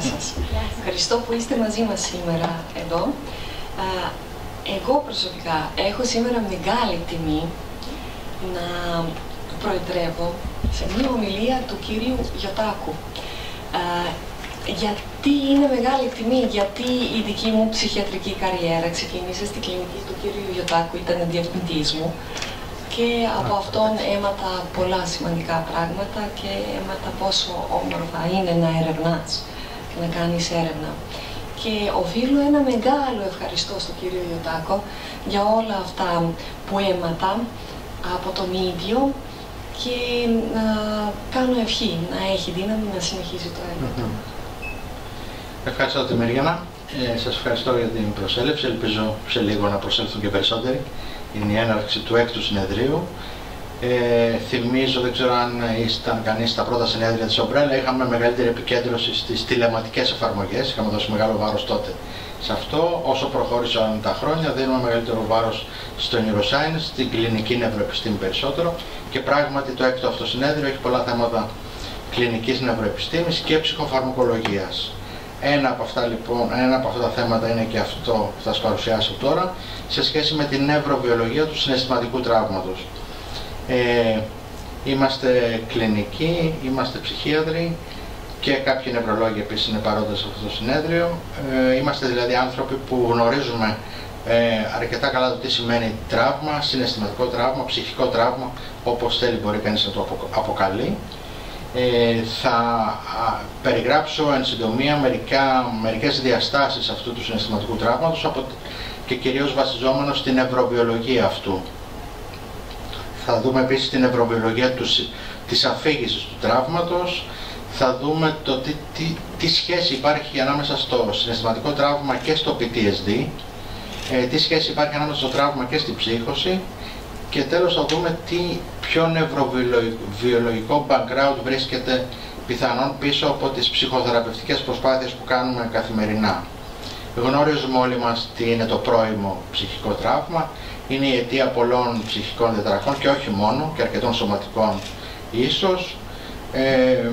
σας. Ευχαριστώ που είστε μαζί μας σήμερα εδώ. Εγώ προσωπικά έχω σήμερα μεγάλη τιμή να προεδρεύω σε μια ομιλία του κυρίου Γιωτάκου. Γιατί είναι μεγάλη τιμή, γιατί η δική μου ψυχιατρική καριέρα ξεκίνησε στην κλινική του κυρίου Γιωτάκου, ήταν διευθυντής μου και από αυτόν έμαθα πολλά σημαντικά πράγματα και έμαθα πόσο όμορφα είναι να ερευνάς και να κάνεις έρευνα. Και οφείλω ένα μεγάλο ευχαριστώ στον κύριο Ιωτάκο για όλα αυτά που έμαθα από τον ίδιο και να κάνω ευχή, να έχει δύναμη να συνεχίσει το έργο του. Ευχαριστώ τη Μεριάννα. Ε, σας ευχαριστώ για την προσέλευση. Ελπίζω σε λίγο να προσέλθουν και περισσότεροι. Είναι η έναρξη του έκτου συνεδρίου. Ε, θυμίζω, δεν ξέρω αν ήταν κανείς στα πρώτα συνέδρια της Ομπρέλα, είχαμε μεγαλύτερη επικέντρωση στις τηλεματικές εφαρμογές. Είχαμε δώσει μεγάλο βάρος τότε σε αυτό. Όσο προχώρησαν τα χρόνια, δίνουμε μεγαλύτερο βάρος στο neuroscience, στην κλινική νευροεπιστήμη περισσότερο. Και πράγματι το έκτο αυτό συνέδριο έχει πολλά θέματα κλινικής νευροεπιστήμης και ψυχοφαρμακολογίας. Ένα από αυτά λοιπόν, ένα από αυτά τα θέματα είναι και αυτό που θα σας παρουσιάσω τώρα, σε σχέση με την νευροβιολογία του συναισθηματικού τραύματος. Ε, είμαστε κλινικοί, είμαστε ψυχίατροι και κάποιοι νευρολόγοι επίσης είναι παρόντες σε αυτό το συνέδριο. Ε, είμαστε δηλαδή άνθρωποι που γνωρίζουμε ε, αρκετά καλά το τι σημαίνει τραύμα, συναισθηματικό τραύμα, ψυχικό τραύμα, όπως θέλει μπορεί κανείς να το αποκαλεί. Ε, θα περιγράψω εν συντομία μερικά, μερικές διαστάσεις αυτού του συναισθηματικού τραύματος από, και κυρίως βασιζόμενο στην ευρωβιολογία αυτού. Θα δούμε επίσης την ευρωβιολογία τους, της αφήγησης του τραύματος, θα δούμε το τι, τι, τι σχέση υπάρχει ανάμεσα στο συναισθηματικό τραύμα και στο PTSD, ε, τι σχέση υπάρχει ανάμεσα στο τραύμα και στην ψύχωση. Και τέλος θα δούμε τι ποιο νευροβιολογικό background βρίσκεται πιθανόν πίσω από τις ψυχοθεραπευτικές προσπάθειες που κάνουμε καθημερινά. Γνωρίζουμε όλοι μας τι είναι το πρώιμο ψυχικό τραύμα, είναι η αιτία πολλών ψυχικών διαταραχών και όχι μόνο, και αρκετών σωματικών ίσως. Ε,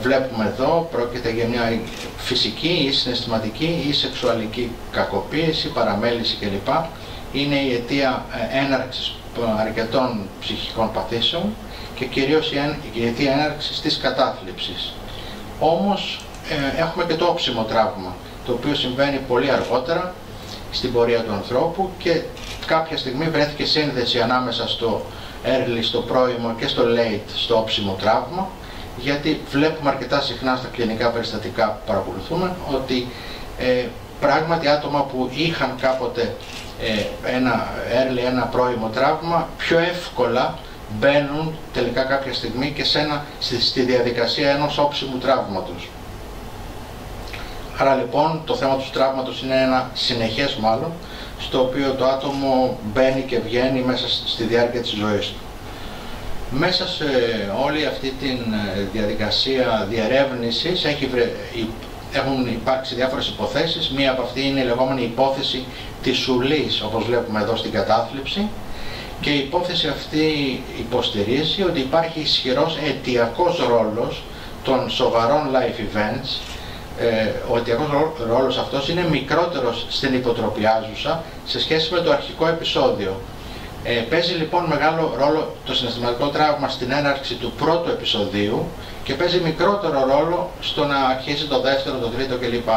βλέπουμε εδώ, πρόκειται για μια φυσική ή συναισθηματική ή σεξουαλική κακοποίηση, παραμέληση κλπ. Είναι η αιτία ε, έναρξης αρκετών ψυχικών παθήσεων και κυρίως η αιτία έναρξης της κατάθλιψης. Όμως ε, έχουμε και το όψιμο τραύμα, το οποίο συμβαίνει πολύ αργότερα στην πορεία του ανθρώπου και κάποια στιγμή βρέθηκε σύνδεση ανάμεσα στο early, στο πρώιμο και στο late, στο όψιμο τραύμα, γιατί βλέπουμε αρκετά συχνά στα κλινικά περιστατικά που παρακολουθούμε ότι ε, πράγματι άτομα που είχαν κάποτε ε, ένα early, ένα πρώιμο τραύμα, πιο εύκολα μπαίνουν τελικά κάποια στιγμή και σε ένα, στη, διαδικασία ενός όψιμου τραύματος. Άρα λοιπόν το θέμα του τραύματος είναι ένα συνεχές μάλλον, στο οποίο το άτομο μπαίνει και βγαίνει μέσα στη διάρκεια της ζωής του. Μέσα σε όλη αυτή τη ε, διαδικασία διερεύνησης έχει έχουν υπάρξει διάφορες υποθέσεις. Μία από αυτή είναι η λεγόμενη υπόθεση της σουλής, όπως βλέπουμε εδώ στην κατάθλιψη. Και η υπόθεση αυτή υποστηρίζει ότι υπάρχει ισχυρός αιτιακός ρόλος των σοβαρών life events. Ε, ο αιτιακός ρόλος αυτός είναι μικρότερος στην υποτροπιάζουσα σε σχέση με το αρχικό επεισόδιο. Ε, παίζει λοιπόν μεγάλο ρόλο το συναισθηματικό τραύμα στην έναρξη του πρώτου επεισοδίου και παίζει μικρότερο ρόλο στο να αρχίσει το δεύτερο, το τρίτο κλπ.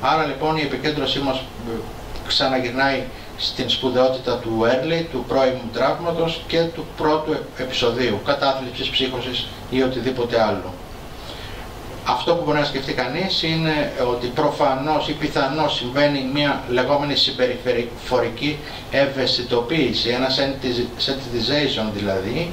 Άρα λοιπόν η επικέντρωσή μας ε, ξαναγυρνάει στην σπουδαιότητα του early, του πρώιμου τραύματος και του πρώτου επεισοδίου, κατάθλιψης, ψύχωσης ή οτιδήποτε άλλο. Αυτό που μπορεί να σκεφτεί κανείς είναι ότι προφανώς ή πιθανώς συμβαίνει μια λεγόμενη συμπεριφορική ευαισθητοποίηση, ένα sensitization δηλαδή,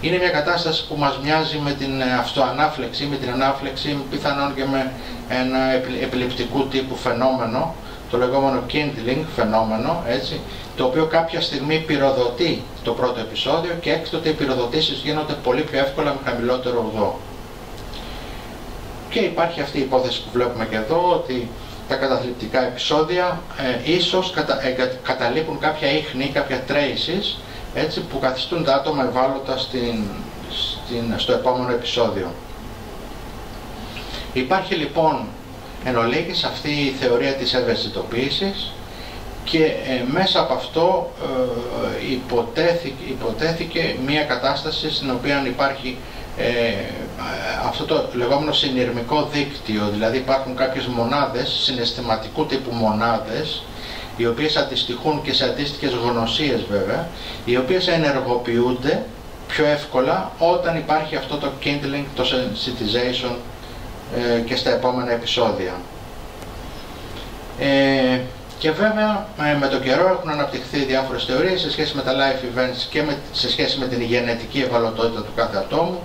είναι μια κατάσταση που μας μοιάζει με την αυτοανάφλεξη, με την ανάφλεξη, πιθανόν και με ένα επιληπτικού τύπου φαινόμενο, το λεγόμενο kindling φαινόμενο, έτσι, το οποίο κάποια στιγμή πυροδοτεί το πρώτο επεισόδιο και έκτοτε οι πυροδοτήσεις γίνονται πολύ πιο εύκολα με χαμηλότερο οδό. Και υπάρχει αυτή η υπόθεση που βλέπουμε και εδώ, ότι τα καταθλιπτικά επεισόδια ε, ίσως κατα, ε, καταλείπουν κάποια ίχνη, κάποια traces, έτσι, που καθιστούν τα άτομα ευάλωτα στην, στην, στο επόμενο επεισόδιο. Υπάρχει λοιπόν εν ολίγης αυτή η θεωρία της ευαισθητοποίησης και ε, μέσα από αυτό ε, υποτέθηκε, υποτέθηκε μια κατάσταση στην οποία υπάρχει ε, αυτό το λεγόμενο συνειρμικό δίκτυο, δηλαδή υπάρχουν κάποιες μονάδες, συναισθηματικού τύπου μονάδες, οι οποίες αντιστοιχούν και σε αντίστοιχες γνωσίες βέβαια, οι οποίες ενεργοποιούνται πιο εύκολα όταν υπάρχει αυτό το kindling, το sensitization ε, και στα επόμενα επεισόδια. Ε, και βέβαια ε, με τον καιρό έχουν αναπτυχθεί διάφορες θεωρίες σε σχέση με τα life events και με, σε σχέση με την γενετική ευαλωτότητα του κάθε ατόμου.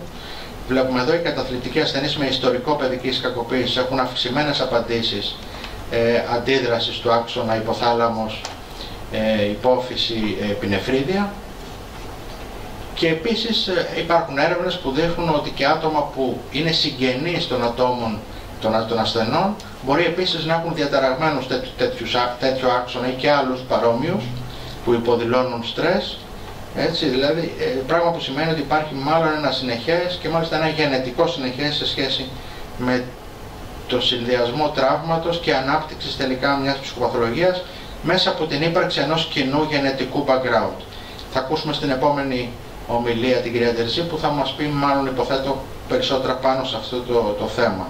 Βλέπουμε εδώ οι καταθλιπτικοί ασθενείς με ιστορικό παιδικής κακοποίησης έχουν αυξημένες απαντήσεις ε, αντίδρασης του άξονα υποθάλαμος, ε, υπόφυση, ε, επινεφρίδια. Και επίσης ε, υπάρχουν έρευνες που δείχνουν ότι και άτομα που είναι συγγενείς των ατόμων των, των ασθενών μπορεί επίσης να έχουν διαταραγμένους τέτοιους, τέτοιο άξονα ή και άλλους παρόμοιους που υποδηλώνουν στρες έτσι, δηλαδή, ε, πράγμα που σημαίνει ότι υπάρχει μάλλον ένα συνεχές και μάλιστα ένα γενετικό συνεχές σε σχέση με το συνδυασμό τραύματος και ανάπτυξης τελικά μιας ψυχοπαθολογίας μέσα από την ύπαρξη ενός κοινού γενετικού background. Θα ακούσουμε στην επόμενη ομιλία την κυρία Τερζή που θα μας πει μάλλον υποθέτω περισσότερα πάνω σε αυτό το, το θέμα.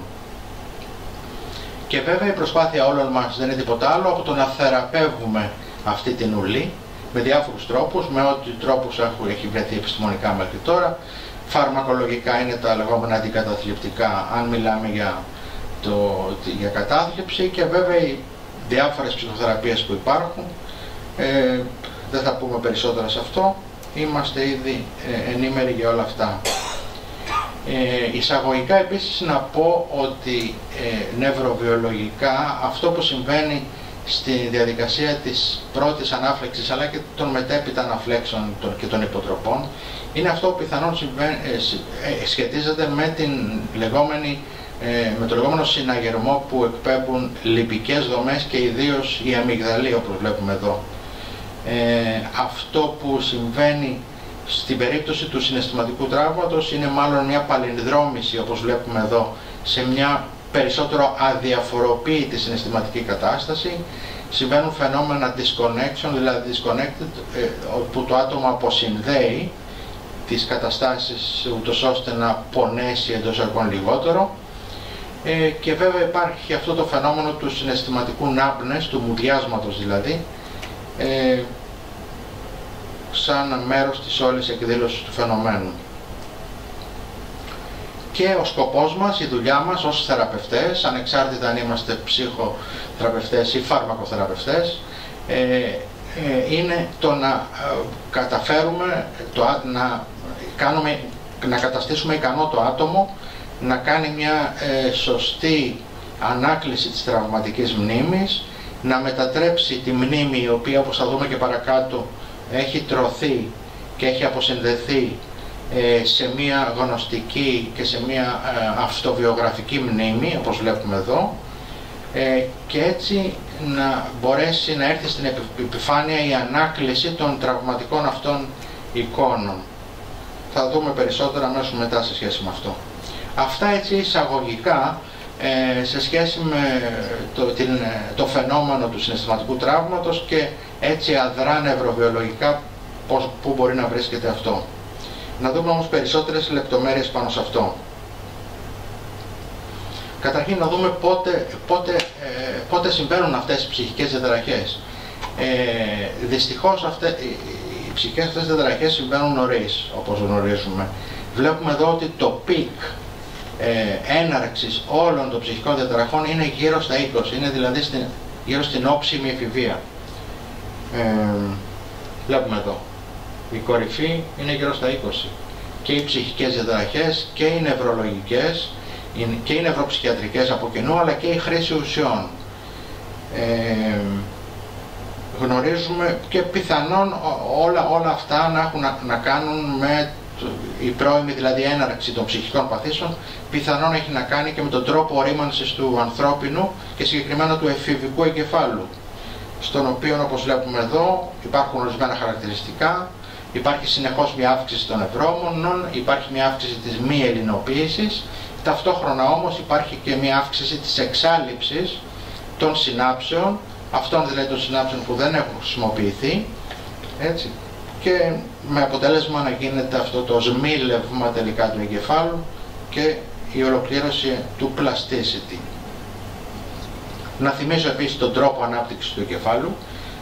Και βέβαια η προσπάθεια όλων μας δεν είναι τίποτα άλλο από το να θεραπεύουμε αυτή την ουλή με διάφορους τρόπους, με ό,τι τρόπους έχουν, έχει βρεθεί επιστημονικά μέχρι τώρα. Φαρμακολογικά είναι τα λεγόμενα αντικαταθλιπτικά, αν μιλάμε για, το, για κατάθλιψη και βέβαια οι διάφορες ψυχοθεραπείες που υπάρχουν. Ε, δεν θα πούμε περισσότερα σε αυτό, είμαστε ήδη ε, ενήμεροι για όλα αυτά. Ε, εισαγωγικά επίσης να πω ότι ε, νευροβιολογικά αυτό που συμβαίνει στη διαδικασία της πρώτης ανάφλεξης αλλά και των μετέπειτα αναφλέξεων και των υποτροπών είναι αυτό που πιθανόν ε, ε, σχετίζεται με, την λεγόμενη, ε, με το λεγόμενο συναγερμό που εκπέμπουν λιπικές δομές και ιδίως η αμυγδαλή όπως βλέπουμε εδώ. αυτό που συμβαίνει στην περίπτωση του συναισθηματικού τραύματος είναι μάλλον μια παλινδρόμηση όπως βλέπουμε εδώ σε μια περισσότερο αδιαφοροποίητη συναισθηματική κατάσταση, συμβαίνουν φαινόμενα disconnection, δηλαδή disconnected, ε, που το άτομο αποσυνδέει τις καταστάσεις ούτως ώστε να πονέσει εντός αργών λιγότερο. Ε, και βέβαια υπάρχει αυτό το φαινόμενο του συναισθηματικού numbness, του μουδιάσματος δηλαδή, ε, σαν μέρος της όλης εκδήλωσης του φαινομένου και ο σκοπός μας, η δουλειά μας ως θεραπευτές, ανεξάρτητα αν είμαστε ψυχοθεραπευτές ή φαρμακοθεραπευτές, ε, ε, είναι το να ε, καταφέρουμε, το, να, κάνουμε, να καταστήσουμε ικανό το άτομο να κάνει μια σωστή ανάκληση της τραυματικής μνήμης, να μετατρέψει τη μνήμη η οποία όπως θα δούμε και παρακάτω έχει τρωθεί και έχει αποσυνδεθεί ε, σε μια γνωστική και σε μια ε, αυτοβιογραφική μνήμη, όπως βλέπουμε εδώ, ε, και έτσι να μπορέσει να έρθει στην επιφάνεια η ανάκληση των τραυματικών αυτών εικόνων. Θα δούμε περισσότερα αμέσως μετά σε σχέση με αυτό. Αυτά έτσι εισαγωγικά σε σχέση με το, την, το φαινόμενο του συναισθηματικού τραύματος και έτσι αδρά νευροβιολογικά πώς, πού μπορεί να βρίσκεται αυτό. Να δούμε όμως περισσότερες λεπτομέρειες πάνω σε αυτό. Καταρχήν να δούμε πότε, πότε, ε, πότε συμβαίνουν αυτές οι ψυχικές διαταραχές. Ε, δυστυχώς αυτές, οι, οι ψυχικές αυτές διαταραχές συμβαίνουν νωρίς, όπως γνωρίζουμε. Βλέπουμε εδώ ότι το peak ε, έναρξης όλων των ψυχικών διαταραχών είναι γύρω στα 20, είναι δηλαδή στην, γύρω στην όψιμη εφηβεία. Ε, βλέπουμε εδώ η κορυφή είναι γύρω στα 20. Και οι ψυχικές διαταραχές και οι νευρολογικές και οι νευροψυχιατρικές από κοινού αλλά και η χρήση ουσιών. Ε, γνωρίζουμε και πιθανόν όλα, όλα αυτά να έχουν να, κάνουν με η πρώιμη δηλαδή έναρξη των ψυχικών παθήσεων πιθανόν έχει να κάνει και με τον τρόπο ορίμανσης του ανθρώπινου και συγκεκριμένα του εφηβικού εγκεφάλου στον οποίο όπως βλέπουμε εδώ υπάρχουν ορισμένα χαρακτηριστικά Υπάρχει συνεχώς μια αύξηση των ευρώμονων, υπάρχει μια αύξηση της μη ελληνοποίησης Ταυτόχρονα όμως υπάρχει και μια αύξηση της εξάλληψης των συνάψεων, αυτών δηλαδή των συνάψεων που δεν έχουν χρησιμοποιηθεί, έτσι, και με αποτέλεσμα να γίνεται αυτό το σμήλευμα τελικά του εγκεφάλου και η ολοκλήρωση του plasticity. Να θυμίσω επίσης τον τρόπο ανάπτυξης του εγκεφάλου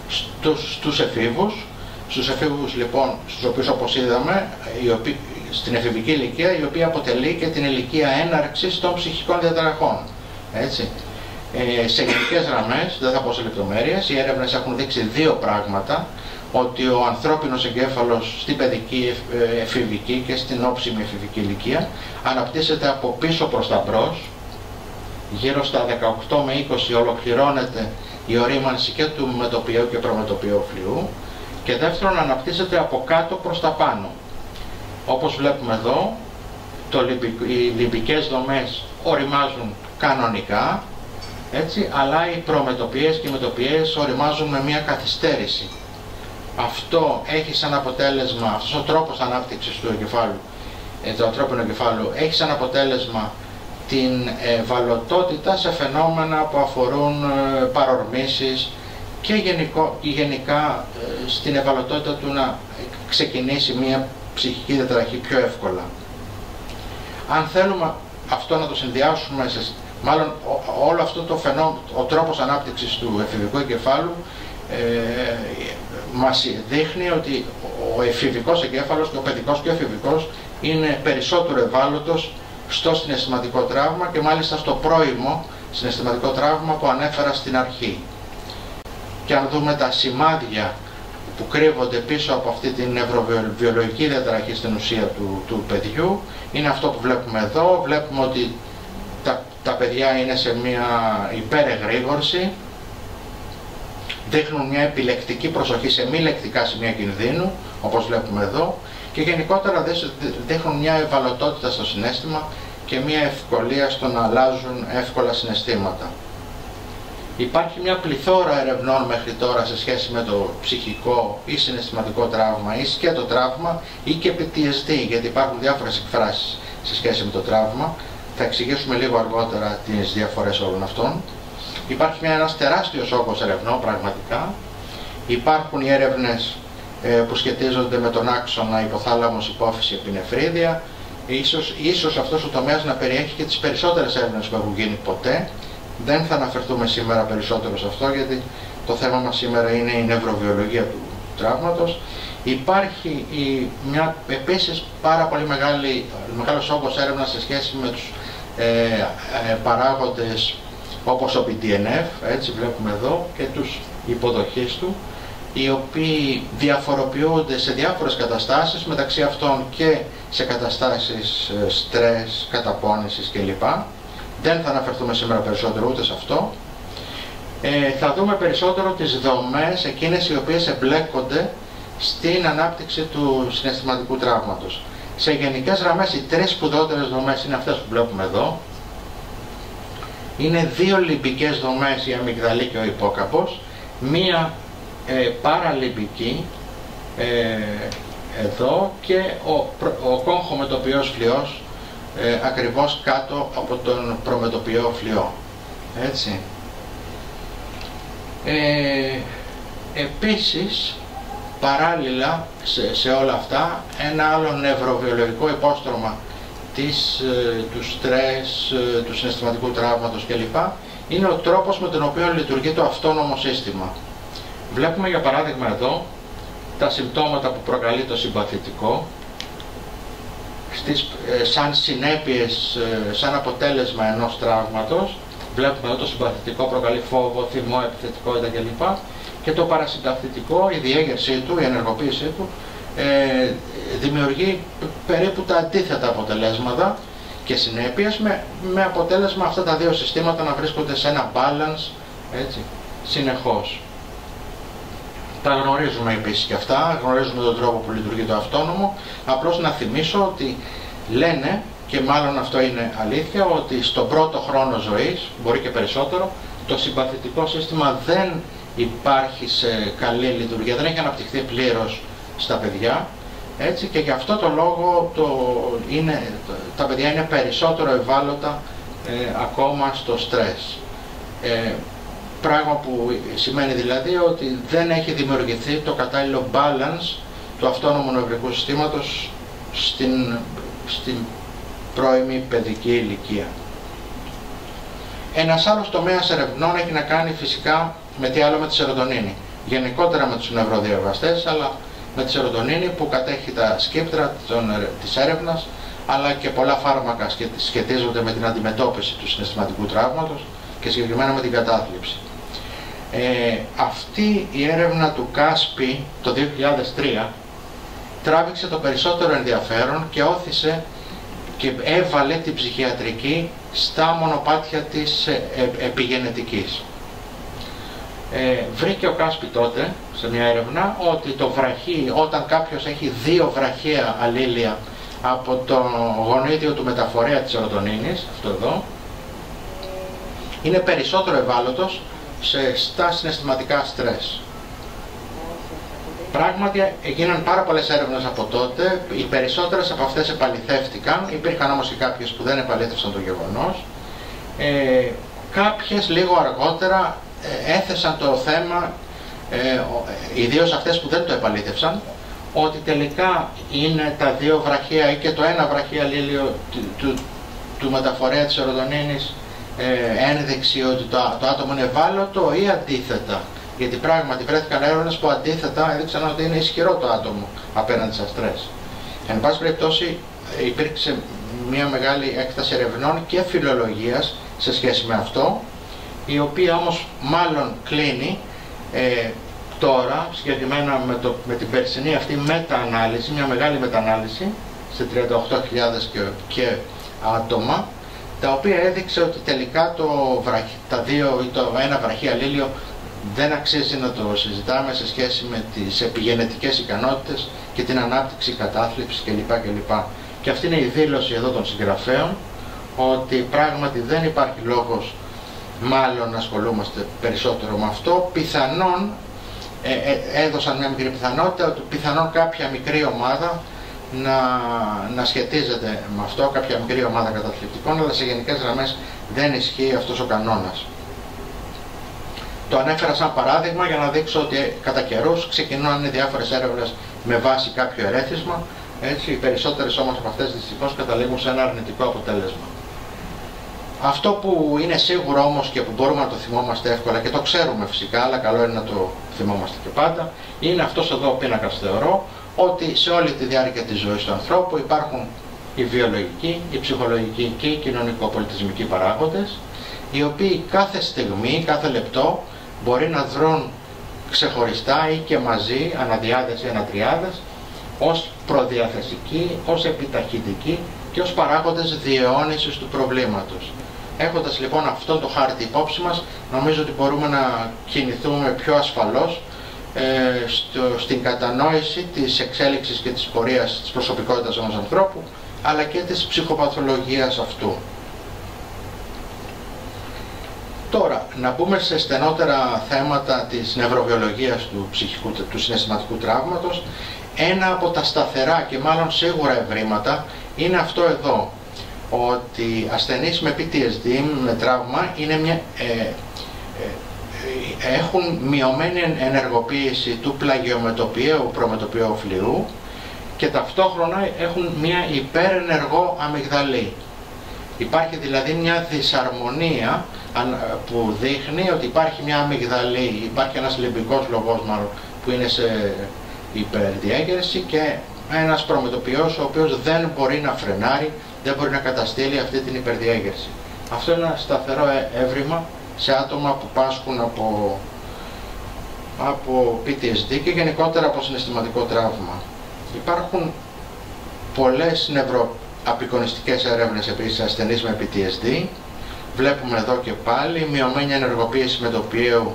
στους, στους εφήβους. Στους εφήβους λοιπόν, στους οποίους όπως είδαμε, οι στην εφηβική ηλικία, η οποία αποτελεί και την ηλικία έναρξης των ψυχικών διαταραχών. Έτσι. Ε, σε γενικές γραμμές, δεν θα πω σε λεπτομέρειες, οι έρευνες έχουν δείξει δύο πράγματα ότι ο ανθρώπινος εγκέφαλος στην παιδική, ε, εφηβική και στην όψιμη εφηβική ηλικία αναπτύσσεται από πίσω προς τα μπρος, γύρω στα 18 με 20 ολοκληρώνεται η ορίμανση και του μετοπιαίου και προμετωπιαίου φλοιού και δεύτερον αναπτύσσεται από κάτω προς τα πάνω. Όπως βλέπουμε εδώ, το, οι λιμπικές δομές οριμάζουν κανονικά, έτσι, αλλά οι προμετωπιές και οι μετοπιές οριμάζουν με μια καθυστέρηση αυτό έχει σαν αποτέλεσμα, αυτός ο τρόπος ανάπτυξης του εγκεφάλου, ε, του ανθρώπινου εγκεφάλου, έχει σαν αποτέλεσμα την ευαλωτότητα σε φαινόμενα που αφορούν ε, παρορμήσεις και γενικό, γενικά ε, στην ευαλωτότητα του να ξεκινήσει μια ψυχική διαταραχή πιο εύκολα. Αν θέλουμε αυτό να το συνδυάσουμε, σε, μάλλον όλο αυτό το φαινόμενο, ο τρόπος ανάπτυξης του εφηβικού εγκεφάλου ε, μας δείχνει ότι ο εφηβικός εγκέφαλος και ο παιδικός και ο εφηβικός είναι περισσότερο ευάλωτος στο συναισθηματικό τραύμα και μάλιστα στο πρώιμο συναισθηματικό τραύμα που ανέφερα στην αρχή. Και αν δούμε τα σημάδια που κρύβονται πίσω από αυτή την νευροβιολογική διαταραχή στην ουσία του, του παιδιού, είναι αυτό που βλέπουμε εδώ. Βλέπουμε ότι τα, τα παιδιά είναι σε μια υπερεγρήγορση, δείχνουν μια επιλεκτική προσοχή σε μη λεκτικά σημεία κινδύνου, όπως βλέπουμε εδώ, και γενικότερα δείχνουν μια ευαλωτότητα στο συνέστημα και μια ευκολία στο να αλλάζουν εύκολα συναισθήματα. Υπάρχει μια πληθώρα ερευνών μέχρι τώρα σε σχέση με το ψυχικό ή συναισθηματικό τραύμα ή σκέτο τραύμα ή και PTSD, γιατί υπάρχουν διάφορες εκφράσεις σε σχέση με το τραύμα. Θα εξηγήσουμε λίγο αργότερα τις διαφορές όλων αυτών. Υπάρχει μια, ένας τεράστιος όγκος ερευνών πραγματικά. Υπάρχουν οι έρευνες ε, που σχετίζονται με τον άξονα υποθάλαμος υπόφυση επινεφρίδια. Ίσως, ίσως αυτός ο τομέας να περιέχει και τις περισσότερες έρευνες που έχουν γίνει ποτέ. Δεν θα αναφερθούμε σήμερα περισσότερο σε αυτό γιατί το θέμα μας σήμερα είναι η νευροβιολογία του τραύματος. Υπάρχει η, μια επίσης πάρα πολύ μεγάλη, μεγάλος όγκος έρευνας σε σχέση με τους ε, ε, παράγοντες όπως ο BDNF, έτσι βλέπουμε εδώ, και τους υποδοχείς του, οι οποίοι διαφοροποιούνται σε διάφορες καταστάσεις, μεταξύ αυτών και σε καταστάσεις ε, στρες, καταπώνησης κλπ. Δεν θα αναφερθούμε σήμερα περισσότερο ούτε σε αυτό. Ε, θα δούμε περισσότερο τις δομές, εκείνες οι οποίες εμπλέκονται στην ανάπτυξη του συναισθηματικού τραύματος. Σε γενικές γραμμές οι τρεις σπουδότερες δομές είναι αυτές που βλέπουμε εδώ, είναι δύο λιμπικές δομές η αμυγδαλή και ο υπόκαπος, μία ε, παραλιμπική ε, εδώ και ο, ο κόγχο-μετοπιός φλοιός ε, ακριβώς κάτω από τον προμετωπιό φλοιό. Έτσι. Ε, επίσης, παράλληλα σε, σε όλα αυτά, ένα άλλο νευροβιολογικό υπόστρωμα της, ε, του στρες, ε, του συναισθηματικού τραύματος κλπ. είναι ο τρόπος με τον οποίο λειτουργεί το αυτόνομο σύστημα. Βλέπουμε για παράδειγμα εδώ τα συμπτώματα που προκαλεί το συμπαθητικό στις, ε, σαν συνέπειες, σαν αποτέλεσμα ενός τραύματος βλέπουμε εδώ το συμπαθητικό προκαλεί φόβο, θυμό, επιθετικότητα κλπ. Και το παρασυμπαθητικό, η διέγερσή του, η ενεργοποίησή του ε, δημιουργεί περίπου τα αντίθετα αποτελέσματα και συνέπειες με, με αποτέλεσμα αυτά τα δύο συστήματα να βρίσκονται σε ένα balance έτσι, συνεχώς. Τα γνωρίζουμε επίσης και αυτά, γνωρίζουμε τον τρόπο που λειτουργεί το αυτόνομο, απλώς να θυμίσω ότι λένε και μάλλον αυτό είναι αλήθεια ότι στον πρώτο χρόνο ζωής, μπορεί και περισσότερο, το συμπαθητικό σύστημα δεν υπάρχει σε καλή λειτουργία, δεν έχει αναπτυχθεί πλήρως στα παιδιά Έτσι, και γι' αυτό το λόγο το είναι, τα παιδιά είναι περισσότερο ευάλωτα ε, ακόμα στο στρες. Ε, πράγμα που σημαίνει δηλαδή ότι δεν έχει δημιουργηθεί το κατάλληλο balance του αυτόνομου νευρικού συστήματος στην, στην πρώιμη παιδική ηλικία. Ένας άλλος τομέας ερευνών έχει να κάνει φυσικά με τι άλλο με τη σερωτονίνη. Γενικότερα με τους νευροδιαβαστές, αλλά με τη σερωτονίνη που κατέχει τα σκύπτρα των, της έρευνας, αλλά και πολλά φάρμακα σχετίζονται με την αντιμετώπιση του συναισθηματικού τραύματος και συγκεκριμένα με την κατάθλιψη. Ε, αυτή η έρευνα του ΚΑΣΠΗ το 2003 τράβηξε το περισσότερο ενδιαφέρον και όθησε και έβαλε την ψυχιατρική στα μονοπάτια της ε, ε, επιγενετικής. Ε, βρήκε ο Κάσπι τότε σε μια έρευνα ότι το βραχί, όταν κάποιος έχει δύο βραχαία αλλήλια από το γονίδιο του μεταφορέα της ερωτονίνης, αυτό εδώ, είναι περισσότερο ευάλωτος σε, στα συναισθηματικά στρες. Πράγματι έγιναν πάρα πολλές έρευνες από τότε, οι περισσότερες από αυτές επαληθεύτηκαν, υπήρχαν όμως και κάποιες που δεν επαλήθευσαν το γεγονός. Ε, κάποιες λίγο αργότερα ε, έθεσαν το θέμα, ε, ιδίως αυτές που δεν το επαλήθευσαν, ότι τελικά είναι τα δύο βραχία ή και το ένα βραχία λίλιο του, του, του μεταφορέα της ερωτονίνης ε, ένδειξη ότι το, το άτομο είναι ευάλωτο ή αντίθετα. Γιατί πράγματι βρέθηκαν έρευνες που αντίθετα έδειξαν ότι είναι ισχυρό το άτομο απέναντι στα στρες. Εν πάση περιπτώσει υπήρξε μια μεγάλη έκταση ερευνών και φιλολογίας σε σχέση με αυτό, η οποία όμως μάλλον κλείνει ε, τώρα, συγκεκριμένα με, το, με την περσινή αυτή μεταανάλυση, μια μεγάλη μεταανάλυση σε 38.000 και, και άτομα, τα οποία έδειξε ότι τελικά το τα δύο ή το ένα βραχή αλλήλιο δεν αξίζει να το συζητάμε σε σχέση με τις επιγενετικές ικανότητες και την ανάπτυξη, κατάθλιψη κλπ. κλπ. Και αυτή είναι η δήλωση εδώ των συγγραφέων ότι πράγματι δεν υπάρχει λόγος μάλλον να ασχολούμαστε περισσότερο με αυτό. Πιθανόν ε, ε, έδωσαν μια μικρή πιθανότητα ότι πιθανόν κάποια μικρή ομάδα να, να σχετίζεται με αυτό, κάποια μικρή ομάδα καταθλιπτικών, αλλά σε γενικές γραμμές δεν ισχύει αυτός ο κανόνας. Το ανέφερα σαν παράδειγμα για να δείξω ότι κατά καιρούς ξεκινούν διάφορες έρευνες με βάση κάποιο ερέθισμα, έτσι, οι περισσότερες όμως από αυτές δυστυχώς καταλήγουν σε ένα αρνητικό αποτέλεσμα. Αυτό που είναι σίγουρο όμως και που μπορούμε να το θυμόμαστε εύκολα και το ξέρουμε φυσικά, αλλά καλό είναι να το θυμόμαστε και πάντα, είναι αυτός εδώ ο πίνακας θεωρώ, ότι σε όλη τη διάρκεια της ζωής του ανθρώπου υπάρχουν οι βιολογικοί, οι ψυχολογικοί και οι κοινωνικοπολιτισμικοί παράγοντες, οι οποίοι κάθε στιγμή, κάθε λεπτό μπορεί να δρουν ξεχωριστά ή και μαζί, αναδιάδες ή ανατριάδες, ως προδιαθεσικοί, ως επιταχυντικοί και ως παράγοντες διαιώνισης του προβλήματος. Έχοντας λοιπόν αυτό το χάρτη υπόψη μας, νομίζω ότι μπορούμε να κινηθούμε πιο ασφαλώς ε, στο, στην κατανόηση της εξέλιξης και της πορείας της προσωπικότητας ενός ανθρώπου, αλλά και της ψυχοπαθολογίας αυτού. Τώρα, να μπούμε σε στενότερα θέματα της νευροβιολογίας του, ψυχικού, του συναισθηματικού τραύματος. Ένα από τα σταθερά και μάλλον σίγουρα ευρήματα είναι αυτό εδώ, ότι ασθενείς με PTSD, με τραύμα, είναι μια, ε, ε, έχουν μειωμένη ενεργοποίηση του πλαγιομετωπιαίου προμετωπιαίου φλοιού και ταυτόχρονα έχουν μια υπερενεργό αμυγδαλή. Υπάρχει δηλαδή μια δυσαρμονία που δείχνει ότι υπάρχει μια αμυγδαλή, υπάρχει ένας λιμπικός λογός μάλλον που είναι σε υπερδιέγερση και ένας προμετωπιός ο οποίος δεν μπορεί να φρενάρει, δεν μπορεί να καταστήλει αυτή την υπερδιέγερση. Αυτό είναι ένα σταθερό έβριμα σε άτομα που πάσχουν από, από PTSD και γενικότερα από συναισθηματικό τραύμα. Υπάρχουν πολλές νευροαπεικονιστικές έρευνες επίσης ασθενείς με PTSD. Βλέπουμε εδώ και πάλι μειωμένη ενεργοποίηση μετοπίου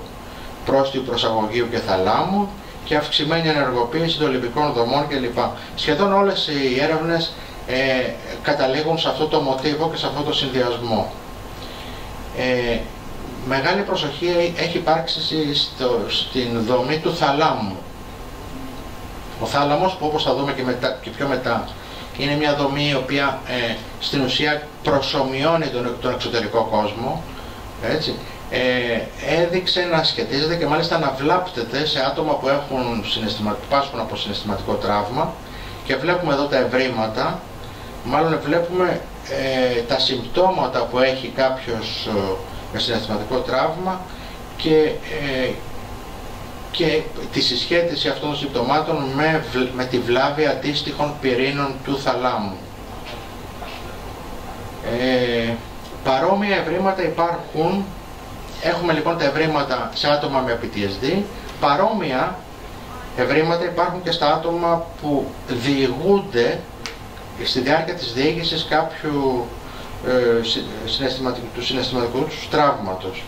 πρόστιου προσαγωγείου και θαλάμου και αυξημένη ενεργοποίηση των λιπικών δομών κλπ. Σχεδόν όλες οι έρευνες ε, καταλήγουν σε αυτό το μοτίβο και σε αυτό το συνδυασμό. Ε, μεγάλη προσοχή έχει υπάρξει στο, στην δομή του θαλάμου. Ο θάλαμος που όπως θα δούμε και, μετά, και πιο μετά είναι μια δομή η οποία ε, στην ουσία προσωμιώνει τον, τον εξωτερικό κόσμο έτσι, ε, έδειξε να σχετίζεται και μάλιστα να βλάπτεται σε άτομα που, έχουν που πάσχουν από συναισθηματικό τραύμα. Και βλέπουμε εδώ τα ευρήματα, μάλλον βλέπουμε ε, τα συμπτώματα που έχει κάποιος ε, με συναισθηματικό τραύμα και, ε, και τη συσχέτιση αυτών των συμπτωμάτων με, με τη βλάβη αντίστοιχων πυρήνων του θαλάμου. Ε, παρόμοια ευρήματα υπάρχουν Έχουμε λοιπόν τα ευρήματα σε άτομα με PTSD. Παρόμοια ευρήματα υπάρχουν και στα άτομα που διηγούνται στη διάρκεια της διήγησης κάποιου ε, συναισθηματικού, του συναισθηματικού τους τραύματος.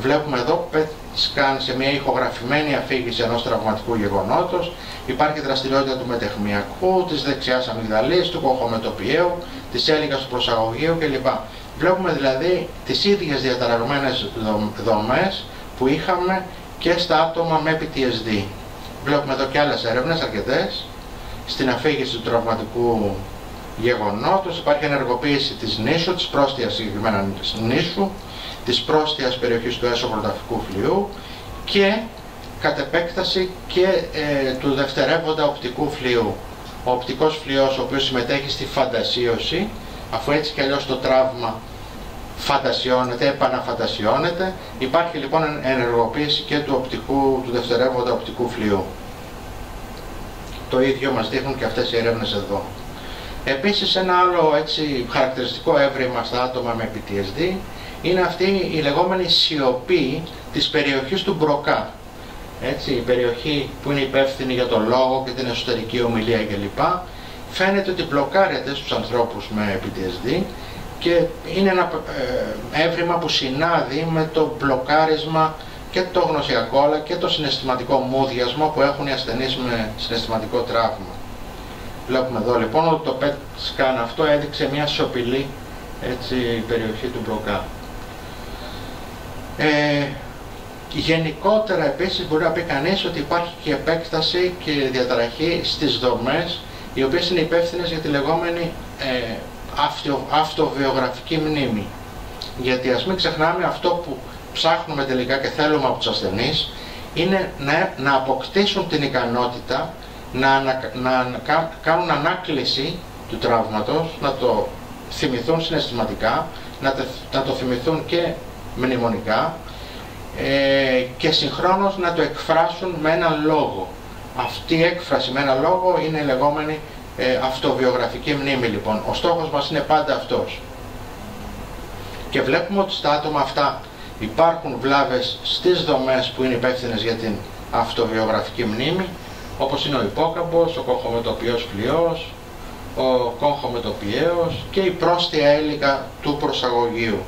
Βλέπουμε εδώ σκάν σε μια ηχογραφημένη αφήγηση ενός τραυματικού γεγονότος, υπάρχει δραστηριότητα του μετεχμιακού, της δεξιάς αμυγδαλής, του κοχομετωπιαίου, της έλικας του προσαγωγείου κλπ. Βλέπουμε δηλαδή τις ίδιες διαταραγμένες δομές που είχαμε και στα άτομα με PTSD. Βλέπουμε εδώ και άλλες έρευνες αρκετές. Στην αφήγηση του τραυματικού γεγονότος υπάρχει ενεργοποίηση της νήσου, της πρόστιας συγκεκριμένα νήσου, της πρόστιας περιοχής του έσω πρωταφικού φλοιού και κατ' επέκταση και ε, του δευτερεύοντα οπτικού φλοιού. Ο οπτικός φλοιός ο οποίος συμμετέχει στη φαντασίωση, αφού έτσι κι αλλιώς το τραύμα φαντασιώνεται, επαναφαντασιώνεται. Υπάρχει λοιπόν ενεργοποίηση και του, οπτικού, του δευτερεύοντα οπτικού φλοιού. Το ίδιο μας δείχνουν και αυτές οι έρευνες εδώ. Επίσης ένα άλλο έτσι, χαρακτηριστικό έβριμα στα άτομα με PTSD είναι αυτή η λεγόμενη σιωπή της περιοχής του Μπροκά. Έτσι, η περιοχή που είναι υπεύθυνη για τον λόγο και την εσωτερική ομιλία κλπ. Φαίνεται ότι μπλοκάρεται στους ανθρώπους με PTSD και είναι ένα ε, έβριμα που συνάδει με το μπλοκάρισμα και το γνωσιακό αλλά και το συναισθηματικό μούδιασμα που έχουν οι ασθενείς με συναισθηματικό τραύμα. Βλέπουμε εδώ λοιπόν ότι το PET scan αυτό έδειξε μια σοπηλή έτσι, περιοχή του μπλοκά. Ε, γενικότερα επίσης μπορεί να πει κανείς ότι υπάρχει και επέκταση και διαταραχή στις δομές οι οποίες είναι υπεύθυνες για τη λεγόμενη ε, αυτο, αυτοβιογραφική μνήμη. Γιατί ας μην ξεχνάμε αυτό που ψάχνουμε τελικά και θέλουμε από τους ασθενείς είναι να, να αποκτήσουν την ικανότητα να, να, να, κάνουν ανάκληση του τραύματος, να το θυμηθούν συναισθηματικά, να, να το θυμηθούν και μνημονικά ε, και συγχρόνως να το εκφράσουν με έναν λόγο. Αυτή η έκφραση με έναν λόγο είναι η λεγόμενη ε, αυτοβιογραφική μνήμη λοιπόν. Ο στόχος μας είναι πάντα αυτός. Και βλέπουμε ότι στα άτομα αυτά υπάρχουν βλάβες στις δομές που είναι υπεύθυνες για την αυτοβιογραφική μνήμη, όπως είναι ο υπόκαμπος, ο κόχομετωπιός φλοιός, ο κόχομετωπιαίος και η πρόστια έλικα του προσαγωγείου.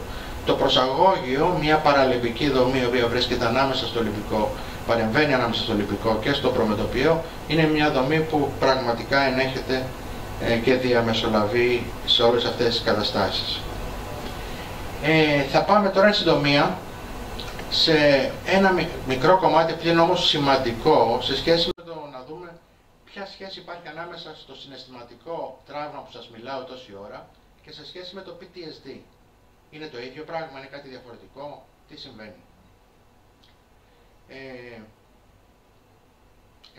Το προσαγώγιο, μια παραλυπική δομή η οποία βρίσκεται ανάμεσα στο λιπικό παρεμβαίνει ανάμεσα στο λιπικό και στο προμετωπίο είναι μια δομή που πραγματικά ενέχεται ε, και διαμεσολαβεί σε όλες αυτές τις καταστάσεις. Ε, θα πάμε τώρα εν συντομία σε ένα μικρό κομμάτι πλην όμως σημαντικό σε σχέση με το να δούμε ποια σχέση υπάρχει ανάμεσα στο συναισθηματικό τραύμα που σας μιλάω τόση ώρα και σε σχέση με το PTSD. Είναι το ίδιο πράγμα, είναι κάτι διαφορετικό, τι συμβαίνει; Ε,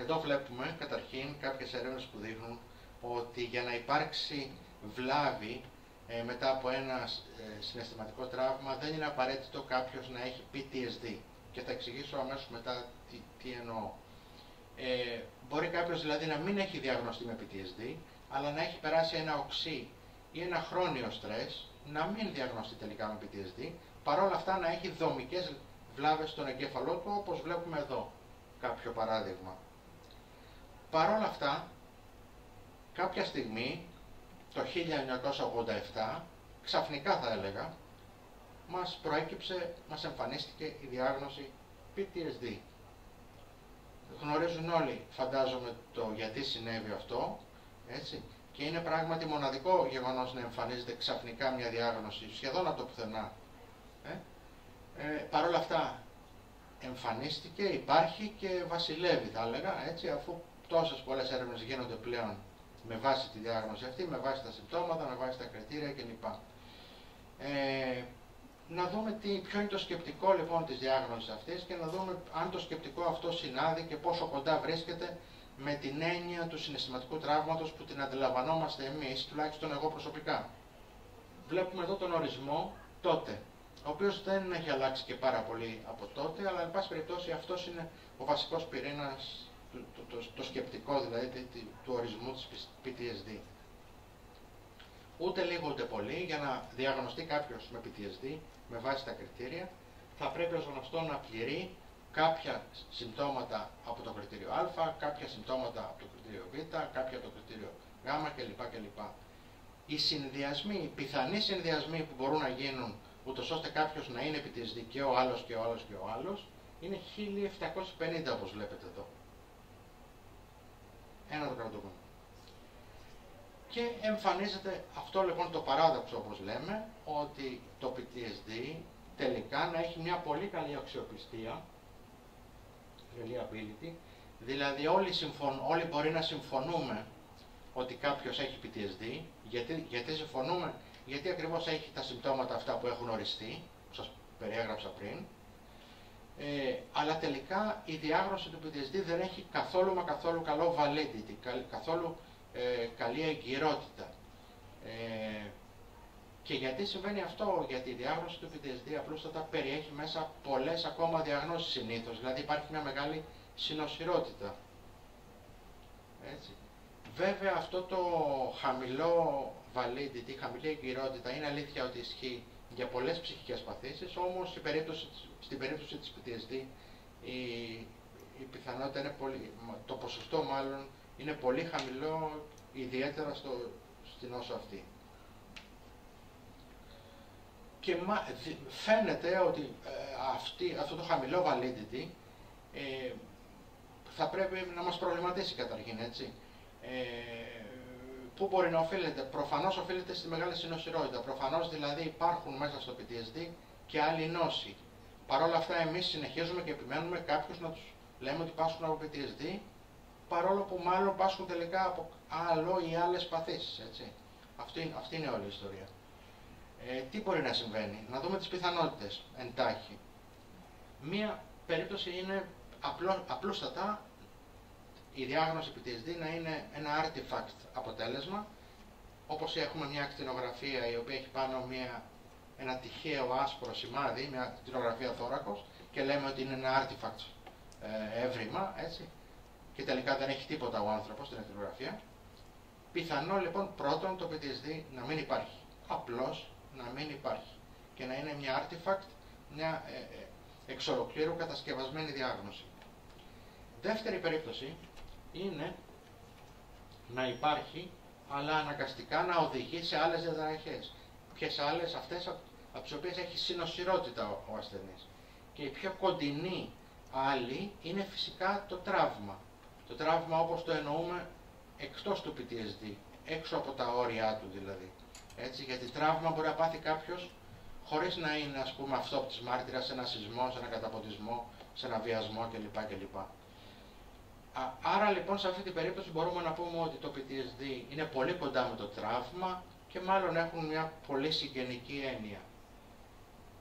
εδώ βλέπουμε καταρχήν κάποιες έρευνες που δείχνουν ότι για να υπάρξει βλάβη ε, μετά από ένα ε, συναισθηματικό τραύμα δεν είναι απαραίτητο κάποιος να έχει PTSD και θα εξηγήσω αμέσως μετά τι, τι εννοώ. Ε, μπορεί κάποιος δηλαδή να μην έχει διαγνωστεί με PTSD αλλά να έχει περάσει ένα οξύ ή ένα χρόνιο στρες να μην διαγνωστεί τελικά με PTSD παρόλα αυτά να έχει δομικές βλάβες στον εγκέφαλό του, όπως βλέπουμε εδώ κάποιο παράδειγμα. Παρ' όλα αυτά, κάποια στιγμή, το 1987, ξαφνικά θα έλεγα, μας προέκυψε, μας εμφανίστηκε η διάγνωση PTSD. Γνωρίζουν όλοι, φαντάζομαι, το γιατί συνέβη αυτό, έτσι, και είναι πράγματι μοναδικό γεγονός να εμφανίζεται ξαφνικά μια διάγνωση, σχεδόν από το πουθενά. Ε; ε, Παρ' όλα αυτά εμφανίστηκε, υπάρχει και βασιλεύει θα έλεγα, έτσι, αφού τόσες πολλές έρευνες γίνονται πλέον με βάση τη διάγνωση αυτή, με βάση τα συμπτώματα, με βάση τα κριτήρια κλπ. Ε, να δούμε τι, ποιο είναι το σκεπτικό λοιπόν της διάγνωσης αυτής και να δούμε αν το σκεπτικό αυτό συνάδει και πόσο κοντά βρίσκεται με την έννοια του συναισθηματικού τραύματος που την αντιλαμβανόμαστε εμείς, τουλάχιστον εγώ προσωπικά. Βλέπουμε εδώ τον ορισμό τότε, ο οποίος δεν έχει αλλάξει και πάρα πολύ από τότε, αλλά εν πάση περιπτώσει αυτός είναι ο βασικός πυρήνας, το, το, το, σκεπτικό δηλαδή του ορισμού της PTSD. Ούτε λίγο ούτε πολύ, για να διαγνωστεί κάποιος με PTSD με βάση τα κριτήρια, θα πρέπει ως γνωστό να πληρεί κάποια συμπτώματα από το κριτήριο Α, κάποια συμπτώματα από το κριτήριο Β, κάποια από το κριτήριο Γ κλπ. κλπ. Οι συνδυασμοί, οι πιθανοί συνδυασμοί που μπορούν να γίνουν ούτως ώστε κάποιος να είναι PTSD και ο άλλος και ο άλλος και ο άλλος είναι 1750 όπως βλέπετε εδώ. Ένα το κρατούμε. Και εμφανίζεται αυτό λοιπόν το παράδοξο όπως λέμε, ότι το PTSD τελικά να έχει μια πολύ καλή αξιοπιστία, reliability, δηλαδή όλοι, συμφων, όλοι μπορεί να συμφωνούμε ότι κάποιος έχει PTSD, γιατί, γιατί συμφωνούμε, γιατί ακριβώς έχει τα συμπτώματα αυτά που έχουν οριστεί, που σας περιέγραψα πριν, ε, αλλά τελικά η διάγνωση του PTSD δεν έχει καθόλου μα καθόλου καλό validity, καθόλου ε, καλή εγκυρότητα. Ε, και γιατί συμβαίνει αυτό, γιατί η διάγνωση του PTSD απλούστατα περιέχει μέσα πολλές ακόμα διαγνώσεις συνήθως, δηλαδή υπάρχει μια μεγάλη συνοσυρότητα. Έτσι. Βέβαια αυτό το χαμηλό validity, χαμηλή εγκυρότητα είναι αλήθεια ότι ισχύει για πολλές ψυχικές παθήσεις, όμως στην περίπτωση, στην περίπτωση της PTSD η, η πιθανότητα είναι πολύ, το ποσοστό μάλλον είναι πολύ χαμηλό, ιδιαίτερα στο, στην όσο αυτή. Και φαίνεται ότι ε, αυτή, αυτό το χαμηλό validity ε, θα πρέπει να μας προβληματίσει καταρχήν, έτσι. Ε, πού μπορεί να οφείλεται. Προφανώς οφείλεται στη μεγάλη συνοσυρότητα. Προφανώς δηλαδή υπάρχουν μέσα στο PTSD και άλλοι νόσοι. Παρ' όλα αυτά εμείς συνεχίζουμε και επιμένουμε κάποιους να τους λέμε ότι πάσχουν από PTSD παρόλο που μάλλον πάσχουν τελικά από άλλο ή άλλες παθήσεις, έτσι. Αυτή, αυτή είναι όλη η ιστορία. Ε, τι μπορεί να συμβαίνει, να δούμε τις πιθανότητες εντάχει. Μία περίπτωση είναι απλό, απλούστατα η διάγνωση PTSD να είναι ένα artifact αποτέλεσμα, όπως έχουμε μια ακτινογραφία η οποία έχει πάνω μια, ένα τυχαίο άσπρο σημάδι, μια ακτινογραφία θώρακος και λέμε ότι είναι ένα artifact ε, έβριμα, έτσι, και τελικά δεν έχει τίποτα ο άνθρωπος στην ακτινογραφία. Πιθανό λοιπόν πρώτον το PTSD να μην υπάρχει. Απλώς να μην υπάρχει. Και να είναι μια artifact, μια ε, ε, εξ ολοκλήρου κατασκευασμένη διάγνωση. Δεύτερη περίπτωση είναι να υπάρχει, αλλά αναγκαστικά να οδηγεί σε άλλες διαταραχές. Ποιες άλλες, αυτές από τις οποίες έχει συνοσυρότητα ο ασθενής. Και η πιο κοντινή άλλη είναι φυσικά το τραύμα. Το τραύμα όπως το εννοούμε εκτός του PTSD, έξω από τα όρια του δηλαδή. Έτσι, γιατί τραύμα μπορεί να πάθει κάποιος χωρίς να είναι ας πούμε αυτόπτης μάρτυρας σε ένα σεισμό, σε ένα καταποντισμό, σε ένα βιασμό κλπ. κλπ. Άρα λοιπόν σε αυτή την περίπτωση μπορούμε να πούμε ότι το PTSD είναι πολύ κοντά με το τραύμα και μάλλον έχουν μια πολύ συγγενική έννοια.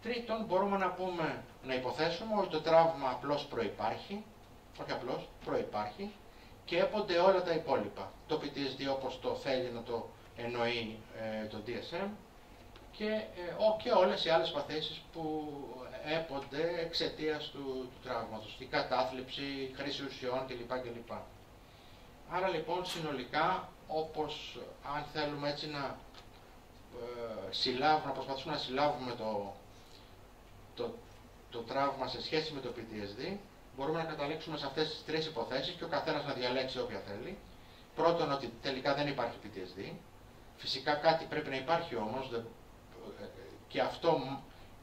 Τρίτον, μπορούμε να πούμε, να υποθέσουμε ότι το τραύμα απλώς προϋπάρχει, όχι απλώς, προϋπάρχει και έπονται όλα τα υπόλοιπα. Το PTSD όπως το θέλει να το εννοεί ε, το DSM και, ε, ο, και όλες οι άλλες παθήσεις που έπονται εξαιτίας του, του τραύματος, η κατάθλιψη, η χρήση ουσιών κλπ. κλπ. Άρα λοιπόν συνολικά όπως αν θέλουμε έτσι να ε, συλλάβουμε, να προσπαθήσουμε να συλλάβουμε το, το, το τραύμα σε σχέση με το PTSD, μπορούμε να καταλήξουμε σε αυτές τις τρεις υποθέσεις και ο καθένας να διαλέξει όποια θέλει. Πρώτον ότι τελικά δεν υπάρχει PTSD. Φυσικά κάτι πρέπει να υπάρχει όμως, και αυτό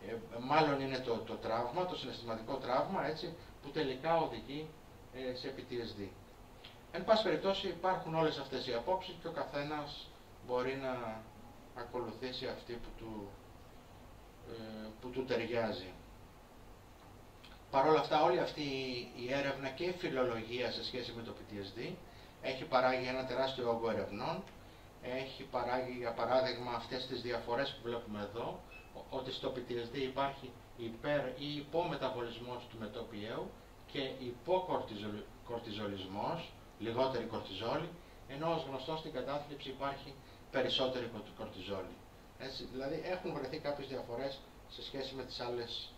ε, μάλλον είναι το, το τραύμα, το συναισθηματικό τραύμα, έτσι, που τελικά οδηγεί ε, σε PTSD. Εν πάση περιπτώσει υπάρχουν όλες αυτές οι απόψεις και ο καθένας μπορεί να ακολουθήσει αυτή που του, ε, που του ταιριάζει. Παρ' όλα αυτά όλη αυτή η έρευνα και η φιλολογία σε σχέση με το PTSD έχει παράγει ένα τεράστιο όγκο ερευνών, έχει παράγει για παράδειγμα αυτές τις διαφορές που βλέπουμε εδώ, ότι στο PTSD υπάρχει υπέρ ή υπομεταβολισμός του μετοπιαίου και υποκορτιζολισμός, λιγότερη κορτιζόλη, ενώ ως γνωστό στην κατάθλιψη υπάρχει περισσότερη κορτιζόλη. Έτσι, δηλαδή έχουν βρεθεί κάποιες διαφορές σε σχέση με τις άλλες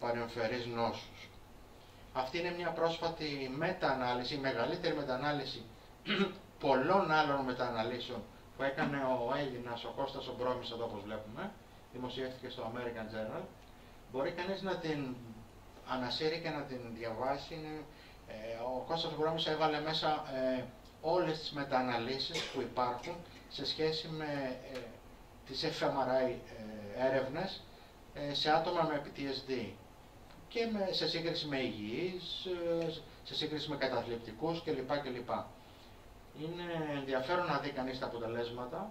παρεμφερείς νόσους. Αυτή είναι μια πρόσφατη μεταανάλυση, μεγαλύτερη μεταανάλυση πολλών άλλων μετααναλύσεων που έκανε ο Έλληνας, ο Κώστας Ομπρόμης, εδώ όπως βλέπουμε, δημοσιεύτηκε στο American Journal. Μπορεί κανείς να την ανασύρει και να την διαβάσει. Ε, ο Κώστας Ομπρόμης έβαλε μέσα ε, όλες τις μετααναλύσεις που υπάρχουν σε σχέση με ε, τις fMRI ε, έρευνες ε, σε άτομα με PTSD και με, σε σύγκριση με υγιείς, ε, σε σύγκριση με καταθλιπτικούς κλπ. κλπ. Είναι ενδιαφέρον να δει κανείς τα αποτελέσματα.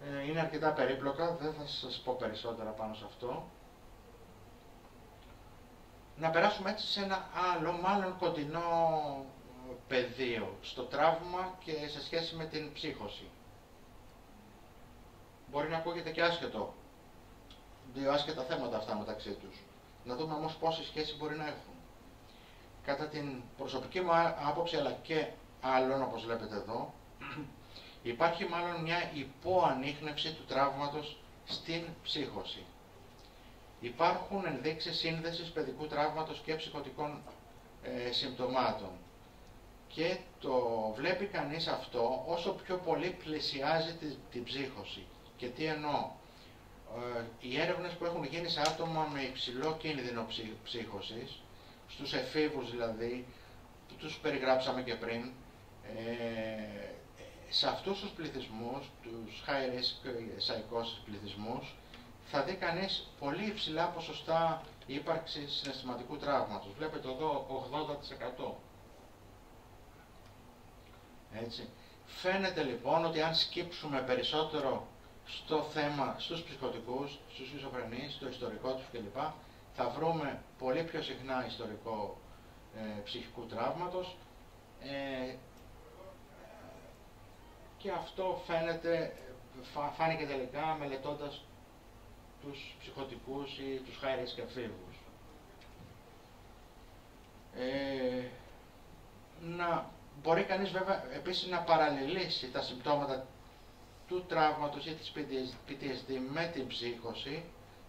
Ε, είναι αρκετά περίπλοκα, δεν θα σας πω περισσότερα πάνω σε αυτό. Να περάσουμε έτσι σε ένα άλλο, μάλλον κοντινό πεδίο, στο τραύμα και σε σχέση με την ψύχωση. Μπορεί να ακούγεται και άσχετο, δύο άσχετα θέματα αυτά μεταξύ τους. Να δούμε όμως πόση σχέση μπορεί να έχουν. Κατά την προσωπική μου άποψη αλλά και άλλων όπως βλέπετε εδώ, υπάρχει μάλλον μια υποανίχνευση του τραύματος στην ψύχωση. Υπάρχουν ενδείξεις σύνδεσης παιδικού τραύματος και ψυχοτικών ε, συμπτωμάτων. Και το βλέπει κανείς αυτό όσο πιο πολύ πλησιάζει την, την ψύχωση. Και τι εννοώ; Ε, οι έρευνες που έχουν γίνει σε άτομα με υψηλό κίνδυνο ψύχωσης, στους εφήβους δηλαδή, που τους περιγράψαμε και πριν, ε, σε αυτούς τους πληθυσμούς, τους high risk psychosis πληθυσμούς, θα δει κανείς πολύ υψηλά ποσοστά ύπαρξης συναισθηματικού τραύματος. Βλέπετε εδώ 80%. Έτσι. Φαίνεται λοιπόν ότι αν σκύψουμε περισσότερο στο θέμα, στους ψυχοτικούς, στους ισοφρενείς, στο ιστορικό τους κλπ. Θα βρούμε πολύ πιο συχνά ιστορικό ε, ψυχικού τραύματος ε, και αυτό φαίνεται, φάνηκε τελικά μελετώντας τους ψυχοτικούς ή τους χάρες και αφήβους. Ε, να, μπορεί κανείς βέβαια επίσης να παραλληλήσει τα συμπτώματα του τραύματος ή της PTSD με την ψύχωση,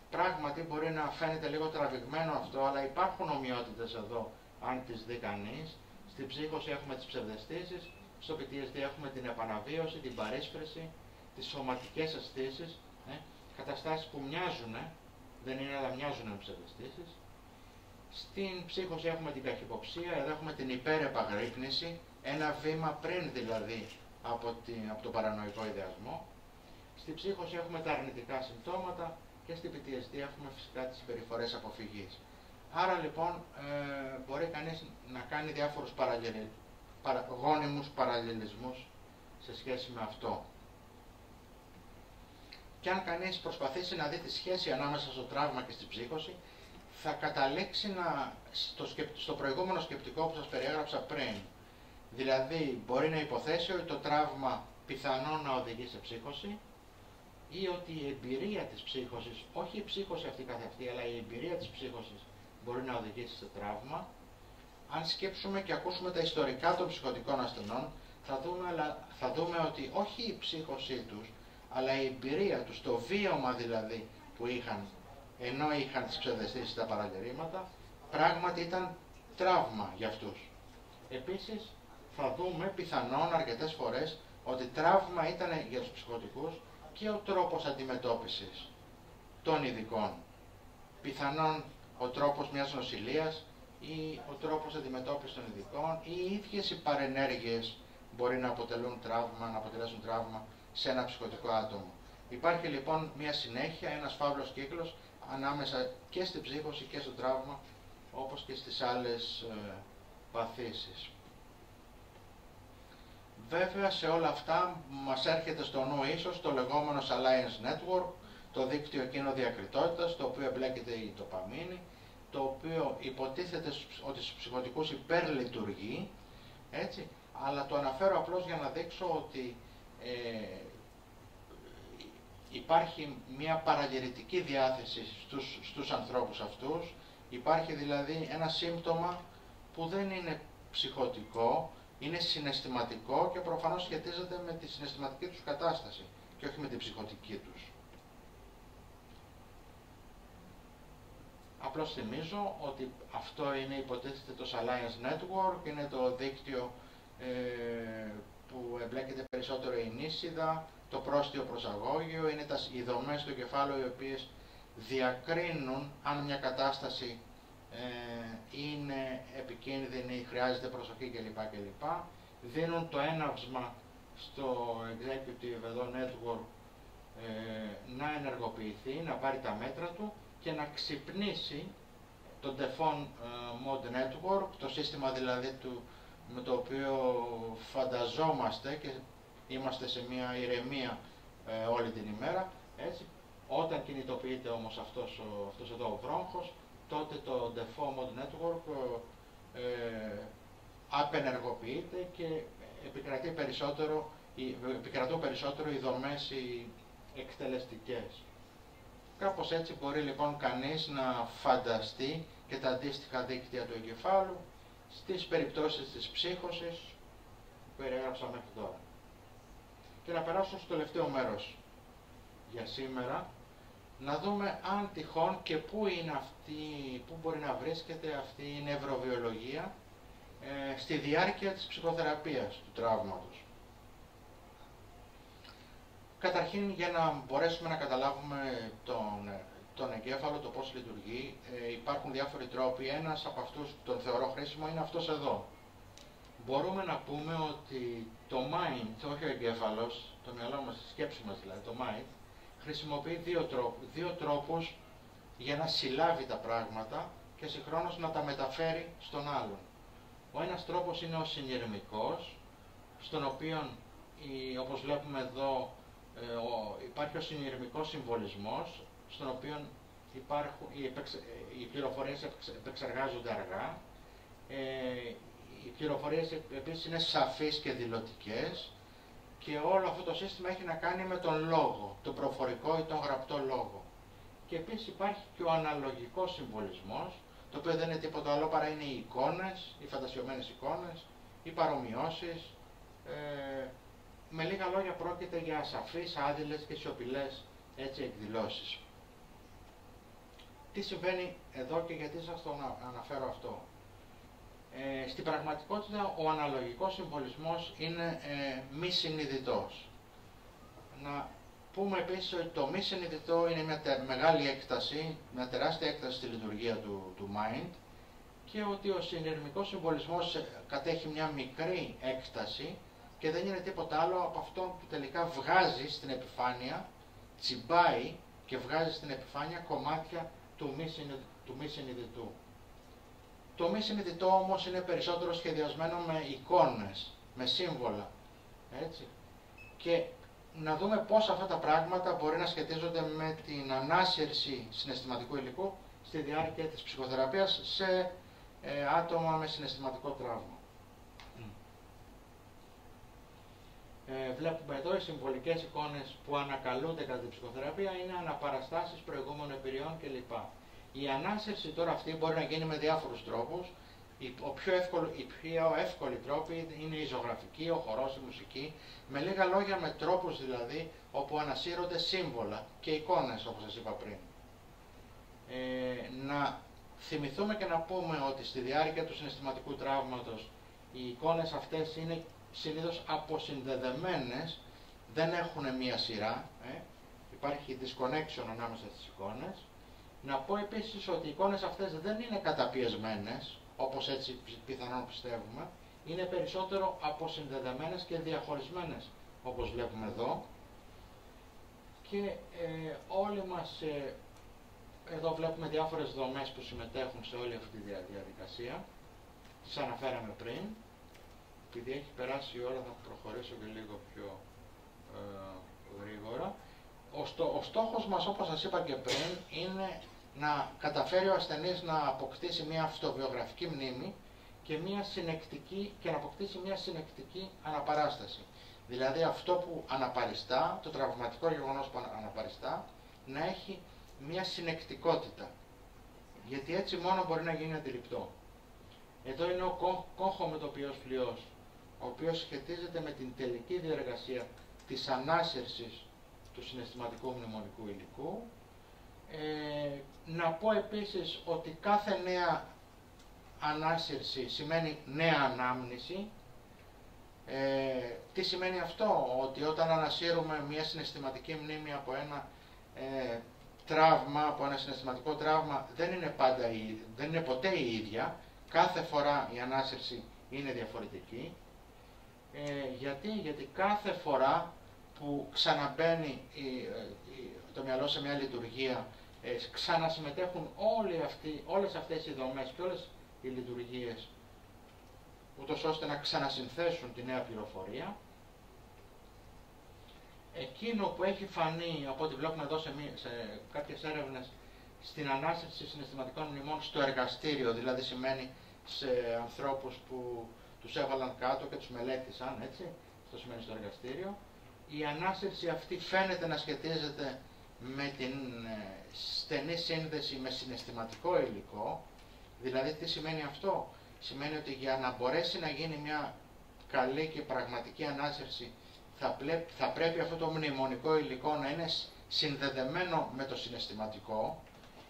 πράγματι μπορεί να φαίνεται λίγο τραβηγμένο αυτό, αλλά υπάρχουν ομοιότητες εδώ, αν τις δει κανείς. Στη ψύχωση έχουμε τις ψευδεστήσεις, στο PTSD έχουμε την επαναβίωση, την παρέσφρεση, τις σωματικές αισθήσεις, ε, καταστάσεις που μοιάζουν, δεν είναι αλλά μοιάζουν με ψευδεστήσεις. Στην ψύχωση έχουμε την καχυποψία, εδώ έχουμε την υπερεπαγρύπνηση, ένα βήμα πριν δηλαδή από, την, από τον παρανοϊκό ιδεασμό. Στη ψύχωση έχουμε τα αρνητικά συμπτώματα και στην PTSD έχουμε φυσικά τις συμπεριφορές αποφυγής. Άρα λοιπόν ε, μπορεί κανείς να κάνει διάφορους παραγγελ... παρα... γόνιμους παραλληλισμούς σε σχέση με αυτό. Και αν κανείς προσπαθήσει να δει τη σχέση ανάμεσα στο τραύμα και στη ψύχωση, θα καταλήξει να, στο, στο προηγούμενο σκεπτικό που σας περιέγραψα πριν, Δηλαδή μπορεί να υποθέσει ότι το τραύμα πιθανόν να οδηγεί σε ψύχωση ή ότι η εμπειρία της ψύχωσης, όχι η ψύχωση αυτή καθ' αυτή, αλλά η εμπειρία της ψύχωσης μπορεί να οδηγήσει σε τραύμα. Αν σκέψουμε και ακούσουμε τα ιστορικά των ψυχοτικών ασθενών, θα δούμε, θα δούμε ότι όχι η ψύχωσή τους, αλλά η εμπειρία τους, το βίωμα δηλαδή που είχαν, ενώ είχαν τις ψευδεστήσεις τα παραγγελίματα, πράγματι ήταν τραύμα για αυτούς. Επίσης, θα δούμε πιθανόν αρκετές φορές ότι τραύμα ήταν για τους ψυχοτικούς και ο τρόπος αντιμετώπισης των ειδικών. Πιθανόν ο τρόπος μιας νοσηλείας ή ο τρόπος αντιμετώπισης των ειδικών ή οι ίδιες οι παρενέργειες μπορεί να αποτελούν τραύμα, να αποτελέσουν τραύμα σε ένα ψυχοτικό άτομο. Υπάρχει λοιπόν μια συνέχεια, ένας φαύλος κύκλος ανάμεσα και στην ψύχωση και στο τραύμα όπως και στις άλλες ε, παθήσεις. Βέβαια σε όλα αυτά μας έρχεται στο νου ίσως το λεγόμενο Alliance Network, το δίκτυο εκείνο διακριτότητας, το οποίο εμπλέκεται η τοπαμίνη, το οποίο υποτίθεται ότι στους ψυχοτικούς υπερλειτουργεί, έτσι, αλλά το αναφέρω απλώς για να δείξω ότι ε, υπάρχει μια παραγερητική διάθεση στους, στους ανθρώπους αυτούς, υπάρχει δηλαδή ένα σύμπτωμα που δεν είναι ψυχοτικό, είναι συναισθηματικό και προφανώς σχετίζεται με τη συναισθηματική τους κατάσταση και όχι με την ψυχοτική τους. Απλώς θυμίζω ότι αυτό είναι υποτίθεται το Alliance Network, είναι το δίκτυο ε, που εμπλέκεται περισσότερο η νήσιδα, το πρόστιο προσαγώγιο, είναι τα, οι δομές του κεφάλου οι οποίες διακρίνουν αν μια κατάσταση ε, είναι επικίνδυνη, χρειάζεται προσοχή κλπ. κλπ. Δίνουν το έναυσμα στο Executive εδώ Network ε, να ενεργοποιηθεί, να πάρει τα μέτρα του και να ξυπνήσει το Defon ε, Mode Network, το σύστημα δηλαδή του, με το οποίο φανταζόμαστε και είμαστε σε μια ηρεμία ε, όλη την ημέρα, έτσι. Όταν κινητοποιείται όμως αυτός, ο, αυτός εδώ ο βρόγχος, τότε το Default Mode Network ε, απενεργοποιείται και επικρατεί περισσότερο, επικρατούν περισσότερο οι δομές οι εκτελεστικές. Κάπως έτσι μπορεί λοιπόν κανείς να φανταστεί και τα αντίστοιχα δίκτυα του εγκεφάλου στις περιπτώσεις της ψύχωσης που περιέγραψα μέχρι τώρα. Και να περάσω στο τελευταίο μέρος για σήμερα, να δούμε αν τυχόν και πού είναι αυτή, πού μπορεί να βρίσκεται αυτή η νευροβιολογία ε, στη διάρκεια της ψυχοθεραπείας του τραύματος. Καταρχήν για να μπορέσουμε να καταλάβουμε τον, τον εγκέφαλο, το πώς λειτουργεί, ε, υπάρχουν διάφοροι τρόποι. Ένας από αυτούς που τον θεωρώ χρήσιμο είναι αυτός εδώ. Μπορούμε να πούμε ότι το mind, όχι ο εγκέφαλος, το μυαλό μας, η σκέψη μας δηλαδή, το mind, χρησιμοποιεί δύο, τρόπους, δύο τρόπους για να συλλάβει τα πράγματα και συγχρόνως να τα μεταφέρει στον άλλον. Ο ένας τρόπος είναι ο συνειρμικός, στον οποίο, όπως βλέπουμε εδώ, ε, ο, υπάρχει ο συνειρμικός συμβολισμός, στον οποίο υπάρχουν, οι, επεξε, οι πληροφορίες επεξεργάζονται αργά. Ε, οι πληροφορίες επίσης είναι σαφείς και δηλωτικές και όλο αυτό το σύστημα έχει να κάνει με τον λόγο, τον προφορικό ή τον γραπτό λόγο. Και επίσης υπάρχει και ο αναλογικός συμβολισμός, το οποίο δεν είναι τίποτα άλλο παρά είναι οι εικόνες, οι φαντασιωμένες εικόνες, οι παρομοιώσεις, ε, με λίγα λόγια πρόκειται για ασαφείς, άδειλες και σιωπηλές έτσι εκδηλώσεις. Τι συμβαίνει εδώ και γιατί σας το αναφέρω αυτό; Ε, στην πραγματικότητα ο αναλογικός συμβολισμός είναι ε, μη συνειδητός. Να πούμε επίσης ότι το μη συνειδητό είναι μια μεγάλη έκταση, μια τεράστια έκταση στη λειτουργία του, του mind και ότι ο συνειρμικός συμβολισμός ε, κατέχει μια μικρή έκταση και δεν είναι τίποτα άλλο από αυτό που τελικά βγάζει στην επιφάνεια, τσιμπάει και βγάζει στην επιφάνεια κομμάτια του μη, του μη συνειδητού. Το μη συνειδητό όμως είναι περισσότερο σχεδιασμένο με εικόνες, με σύμβολα. Έτσι. Και να δούμε πώς αυτά τα πράγματα μπορεί να σχετίζονται με την ανάσυρση συναισθηματικού υλικού στη διάρκεια της ψυχοθεραπείας σε ε, άτομα με συναισθηματικό τραύμα. Ε, βλέπουμε εδώ οι συμβολικές εικόνες που ανακαλούνται κατά την ψυχοθεραπεία είναι αναπαραστάσεις προηγούμενων εμπειριών κλπ. Η ανάσυρση τώρα αυτή μπορεί να γίνει με διάφορους τρόπους. Η, ο πιο εύκολο, η πιο εύκολη τρόπη είναι η ζωγραφική, ο χορός, η μουσική. Με λίγα λόγια, με τρόπους δηλαδή όπου ανασύρονται σύμβολα και εικόνες όπως σας είπα πριν. Ε, να θυμηθούμε και να πούμε ότι στη διάρκεια του συναισθηματικού τραύματος οι εικόνες αυτές είναι συνήθως αποσυνδεδεμένες, δεν έχουν μία σειρά, ε, υπάρχει disconnection ανάμεσα στις εικόνες να πω επίσης ότι οι εικόνες αυτές δεν είναι καταπιεσμένες, όπως έτσι πιθανόν πιστεύουμε, είναι περισσότερο αποσυνδεδεμένες και διαχωρισμένες, όπως βλέπουμε εδώ. Και ε, όλοι μας, ε, εδώ βλέπουμε διάφορες δομές που συμμετέχουν σε όλη αυτή τη διαδικασία. Τις αναφέραμε πριν. Επειδή έχει περάσει η ώρα θα προχωρήσω και λίγο πιο ε, γρήγορα. Ο, στό, ο στόχος μας, όπως σας είπα και πριν, είναι να καταφέρει ο ασθενής να αποκτήσει μια αυτοβιογραφική μνήμη και, μια συνεκτική, και να αποκτήσει μια συνεκτική αναπαράσταση. Δηλαδή αυτό που αναπαριστά, το τραυματικό γεγονός που αναπαριστά, να έχει μια συνεκτικότητα. Γιατί έτσι μόνο μπορεί να γίνει αντιληπτό. Εδώ είναι ο κόχο με το οποίος φλοιός, ο οποίος σχετίζεται με την τελική διεργασία της ανάσυρσης του συναισθηματικού μνημονικού υλικού. Ε, να πω επίσης ότι κάθε νέα ανάσυρση σημαίνει νέα ανάμνηση. Ε, τι σημαίνει αυτό, ότι όταν ανασύρουμε μια συναισθηματική μνήμη από ένα ε, τραύμα, από ένα συναισθηματικό τραύμα, δεν είναι, πάντα δεν είναι ποτέ η ίδια. Κάθε φορά η ανάσυρση είναι διαφορετική. Ε, γιατί, γιατί κάθε φορά που ξαναμπαίνει το μυαλό σε μια λειτουργία, ε, ξανασυμμετέχουν όλοι αυτοί, όλες αυτές οι δομές και όλες οι λειτουργίες, ούτως ώστε να ξανασυνθέσουν τη νέα πληροφορία. Εκείνο που έχει φανεί, από ό,τι βλέπουμε εδώ σε, σε κάποιες έρευνες, στην ανάσταση συναισθηματικών μνημών στο εργαστήριο, δηλαδή σημαίνει σε ανθρώπους που τους έβαλαν κάτω και τους μελέτησαν, έτσι, αυτό σημαίνει στο εργαστήριο, η ανάσυρση αυτή φαίνεται να σχετίζεται με την ε, στενή σύνδεση με συναισθηματικό υλικό, δηλαδή τι σημαίνει αυτό, σημαίνει ότι για να μπορέσει να γίνει μια καλή και πραγματική ανάσυρση θα, θα πρέπει αυτό το μνημονικό υλικό να είναι συνδεδεμένο με το συναισθηματικό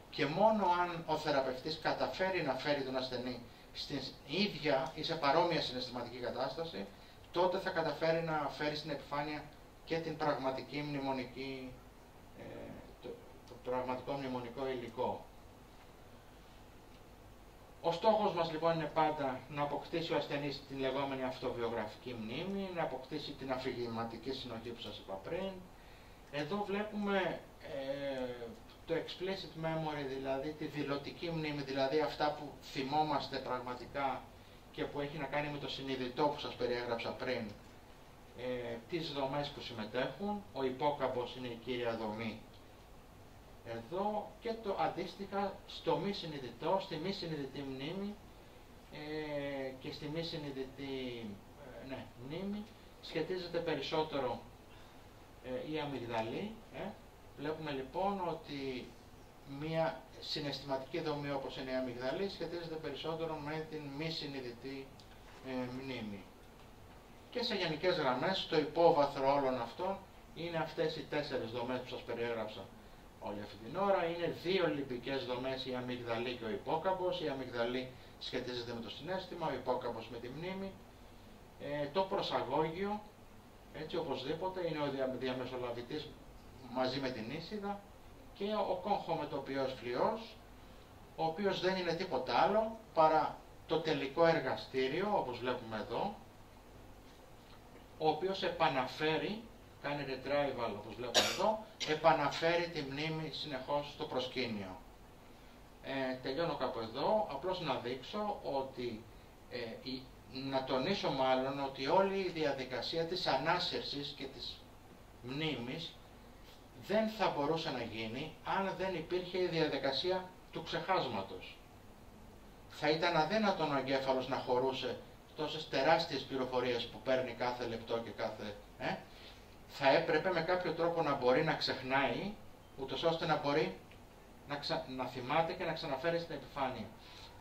και μόνο αν ο θεραπευτής καταφέρει να φέρει τον ασθενή στην ίδια ή σε παρόμοια συναισθηματική κατάσταση, τότε θα καταφέρει να φέρει στην επιφάνεια και την πραγματική μνημονική, ε, το, το πραγματικό μνημονικό υλικό. Ο στόχος μας λοιπόν είναι πάντα να αποκτήσει ο ασθενής την λεγόμενη αυτοβιογραφική μνήμη, να αποκτήσει την αφηγηματική συνοχή που σας είπα πριν. Εδώ βλέπουμε ε, το explicit memory, δηλαδή τη δηλωτική μνήμη, δηλαδή αυτά που θυμόμαστε πραγματικά και που έχει να κάνει με το συνειδητό που σας περιέγραψα πριν, ε, τις δομές που συμμετέχουν, ο υπόκαμπος είναι η κύρια δομή εδώ και το αντίστοιχα στο μη συνειδητό, στη μη συνειδητή μνήμη ε, και στη μη συνειδητή ε, ναι, μνήμη σχετίζεται περισσότερο ε, η αμυγδαλή. Ε. Βλέπουμε λοιπόν ότι μια συναισθηματική δομή όπως είναι η αμυγδαλή σχετίζεται περισσότερο με την μη συνειδητή μνήμη. Και σε γενικές γραμμές το υπόβαθρο όλων αυτών είναι αυτές οι τέσσερις δομές που σας περιέγραψα όλη αυτή την ώρα. Είναι δύο λιμπικές δομές, η αμυγδαλή και ο υπόκαμπος. Η αμυγδαλή σχετίζεται με το συνέστημα, ο υπόκαμπος με τη μνήμη. Ε, το προσαγώγιο, έτσι οπωσδήποτε, είναι ο διαμεσολαβητής μαζί με την ίσιδα και ο κόγχομετοποιός φλοιός, ο οποίος δεν είναι τίποτα άλλο παρά το τελικό εργαστήριο, όπως βλέπουμε εδώ, ο οποίος επαναφέρει κάνει retrieval όπως βλέπουμε εδώ, επαναφέρει τη μνήμη συνεχώς στο προσκήνιο. Ε, τελειώνω κάπου εδώ, απλώς να δείξω ότι, ε, η, να τονίσω μάλλον ότι όλη η διαδικασία της ανάσερσης και της μνήμης δεν θα μπορούσε να γίνει αν δεν υπήρχε η διαδικασία του ξεχάσματος. Θα ήταν αδύνατον ο εγκέφαλος να χωρούσε τόσες τεράστιες πληροφορίες που παίρνει κάθε λεπτό και κάθε... Ε, θα έπρεπε με κάποιο τρόπο να μπορεί να ξεχνάει, ούτως ώστε να μπορεί να, να θυμάται και να ξαναφέρει στην επιφάνεια.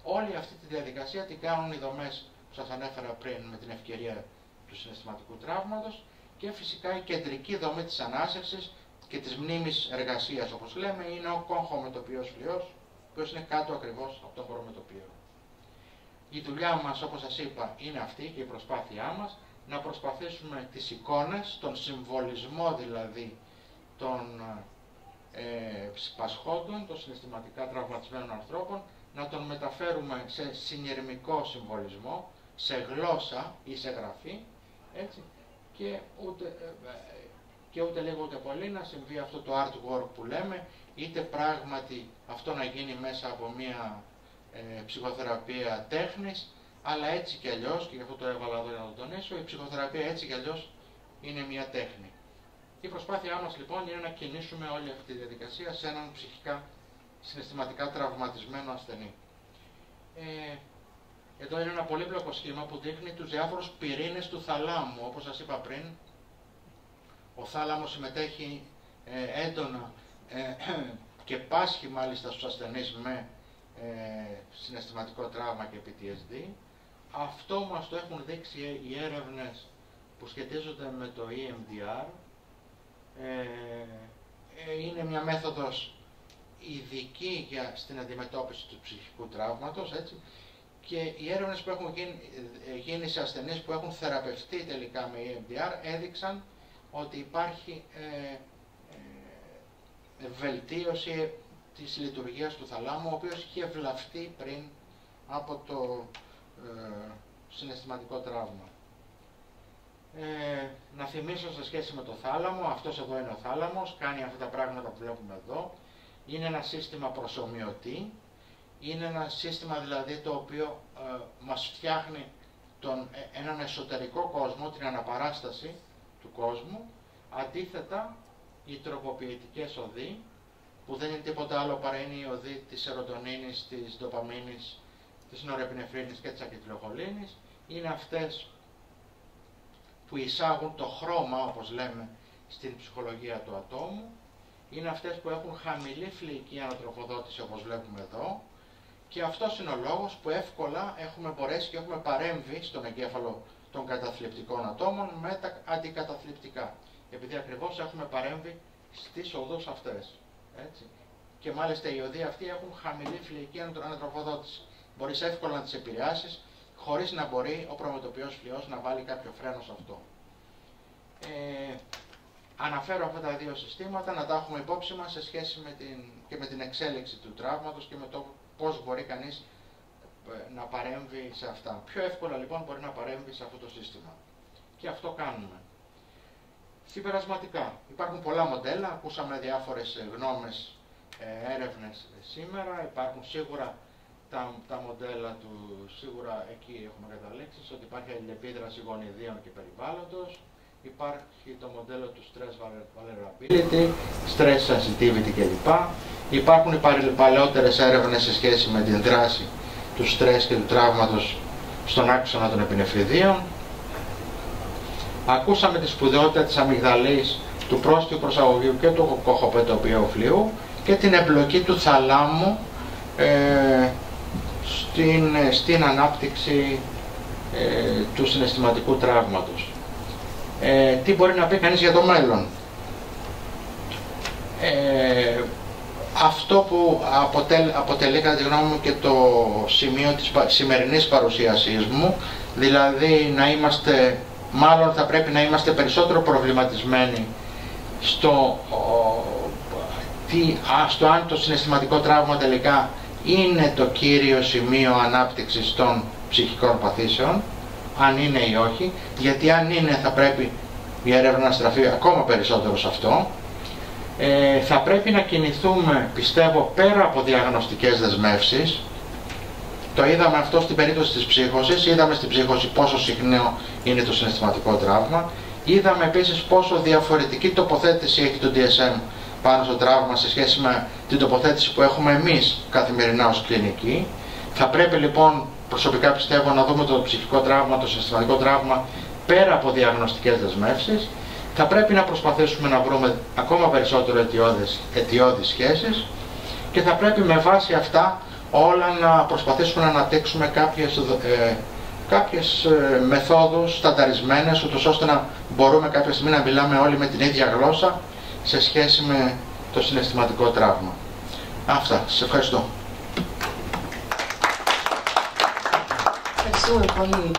Όλη αυτή τη διαδικασία την κάνουν οι δομές που σας ανέφερα πριν με την ευκαιρία του συναισθηματικού τραύματος και φυσικά η κεντρική δομή της ανάσευσης και της μνήμης εργασίας όπως λέμε είναι ο κόγχομετωπιός φλοιός, ο οποίος είναι κάτω ακριβώς από τον προμετωπίο. Η δουλειά μας όπως σας είπα είναι αυτή και η προσπάθειά μας να προσπαθήσουμε τις εικόνες, τον συμβολισμό δηλαδή των ε, πασχόντων, των συναισθηματικά τραυματισμένων ανθρώπων, να τον μεταφέρουμε σε συνειρμικό συμβολισμό, σε γλώσσα ή σε γραφή, έτσι, και ούτε, ε, και ούτε λίγο ούτε πολύ να συμβεί αυτό το artwork που λέμε, είτε πράγματι αυτό να γίνει μέσα από μια ε, ψυχοθεραπεία τέχνης, αλλά έτσι κι αλλιώς, και γι' αυτό το έβαλα εδώ για να το τονίσω, η ψυχοθεραπεία έτσι κι αλλιώς είναι μια τέχνη. Η προσπάθειά μας λοιπόν είναι να κινήσουμε όλη αυτή τη διαδικασία σε έναν ψυχικά συναισθηματικά τραυματισμένο ασθενή. Ε, Εδώ είναι ένα πολύπλοκο σχήμα που δείχνει τους διάφορους πυρήνες του θαλάμου. Όπως σας είπα πριν, ο θάλαμος συμμετέχει ε, έντονα ε, και πάσχει μάλιστα στους ασθενείς με ε, συναισθηματικό τραύμα και PTSD. Αυτό μας το έχουν δείξει οι έρευνες που σχετίζονται με το EMDR. Ε, ε, είναι μια μέθοδος ειδική για, στην αντιμετώπιση του ψυχικού τραύματος, έτσι, και οι έρευνες που έχουν γίνει, ε, γίνει σε ασθενείς που έχουν θεραπευτεί τελικά με EMDR έδειξαν ότι υπάρχει ε, ε, βελτίωση της λειτουργίας του θαλάμου, ο οποίος είχε βλαφτεί πριν από το ε, συναισθηματικό τραύμα. Ε, να θυμίσω σε σχέση με το θάλαμο, αυτός εδώ είναι ο θάλαμος, κάνει αυτά τα πράγματα που βλέπουμε εδώ. Είναι ένα σύστημα προσωμιωτή, είναι ένα σύστημα δηλαδή το οποίο ε, μας φτιάχνει τον, ε, έναν εσωτερικό κόσμο, την αναπαράσταση του κόσμου. Αντίθετα, οι τροποποιητικές οδοί, που δεν είναι τίποτα άλλο παρά είναι οι οδοί της ερωτονίνης, της ντοπαμίνης, της νορεπινεφρίνης και της ακετυλοχολίνης, είναι αυτές που εισάγουν το χρώμα, όπως λέμε, στην ψυχολογία του ατόμου, είναι αυτές που έχουν χαμηλή φλοιική ανατροφοδότηση, όπως βλέπουμε εδώ, και αυτός είναι ο λόγος που εύκολα έχουμε μπορέσει και έχουμε παρέμβει στον εγκέφαλο των καταθλιπτικών ατόμων με τα αντικαταθλιπτικά. Επειδή ακριβώς έχουμε παρέμβει στις οδούς αυτές. Έτσι. Και μάλιστα οι οδοί αυτοί έχουν χαμηλή φλοιική ανατροφοδότηση. Μπορείς εύκολα να τις επηρεάσεις χωρίς να μπορεί ο προμετωπιός φλοιός να βάλει κάποιο φρένο σε αυτό. Ε, αναφέρω αυτά τα δύο συστήματα να τα έχουμε υπόψη μας σε σχέση με την, και με την εξέλιξη του τραύματος και με το πώς μπορεί κανείς ε, να παρέμβει σε αυτά. Πιο εύκολα λοιπόν μπορεί να παρέμβει σε αυτό το σύστημα. Και αυτό κάνουμε. Συμπερασματικά, υπάρχουν πολλά μοντέλα, ακούσαμε διάφορες γνώμες, ε, έρευνες σήμερα, υπάρχουν σίγουρα τα, τα μοντέλα του, σίγουρα εκεί έχουμε καταλήξει, ότι υπάρχει αλληλεπίδραση γονιδίων και περιβάλλοντος, υπάρχει το μοντέλο του stress vulnerability, stress sensitivity κλπ. Υπάρχουν οι παλαιότερες έρευνες σε σχέση με την δράση του stress και του τραύματος στον άξονα των επινεφριδίων. Ακούσαμε τη σπουδαιότητα της αμυγδαλής, του πρόστιου προσαγωγίου και του κοχοπετοποιοφλίου και την εμπλοκή του θαλάμου ε, στην, στην ανάπτυξη ε, του συναισθηματικού τραύματος. Ε, τι μπορεί να πει κανείς για το μέλλον; Ε, αυτό που αποτελ, αποτελεί κατά τη γνώμη μου και το σημείο της σημερινής παρουσίασής μου, δηλαδή να είμαστε, μάλλον θα πρέπει να είμαστε περισσότερο προβληματισμένοι στο, τι, στο αν το συναισθηματικό τραύμα τελικά είναι το κύριο σημείο ανάπτυξης των ψυχικών παθήσεων, αν είναι ή όχι, γιατί αν είναι θα πρέπει η έρευνα να στραφεί ακόμα περισσότερο σε αυτό. Ε, θα πρέπει να κινηθούμε, πιστεύω, πέρα από διαγνωστικές δεσμεύσεις. Το είδαμε αυτό στην περίπτωση της ψύχωσης, είδαμε στην ψύχωση πόσο συχνό είναι το συναισθηματικό τραύμα. Είδαμε επίσης πόσο διαφορετική τοποθέτηση έχει το DSM πάνω στο τραύμα σε σχέση με την τοποθέτηση που έχουμε εμείς καθημερινά ως κλινική. Θα πρέπει λοιπόν προσωπικά πιστεύω να δούμε το ψυχικό τραύμα, το συστηματικό τραύμα πέρα από διαγνωστικές δεσμεύσεις. Θα πρέπει να προσπαθήσουμε να βρούμε ακόμα περισσότερο αιτιώδεις, αιτιώδεις σχέσεις και θα πρέπει με βάση αυτά όλα να προσπαθήσουμε να αναπτύξουμε κάποιες, ε, κάποιες ε, μεθόδους στανταρισμένες ούτως ώστε να μπορούμε κάποια στιγμή να μιλάμε όλοι με την ίδια γλώσσα σε σχέση με το συναισθηματικό τραύμα. Αυτά. Σας ευχαριστώ. Ευχαριστούμε πολύ.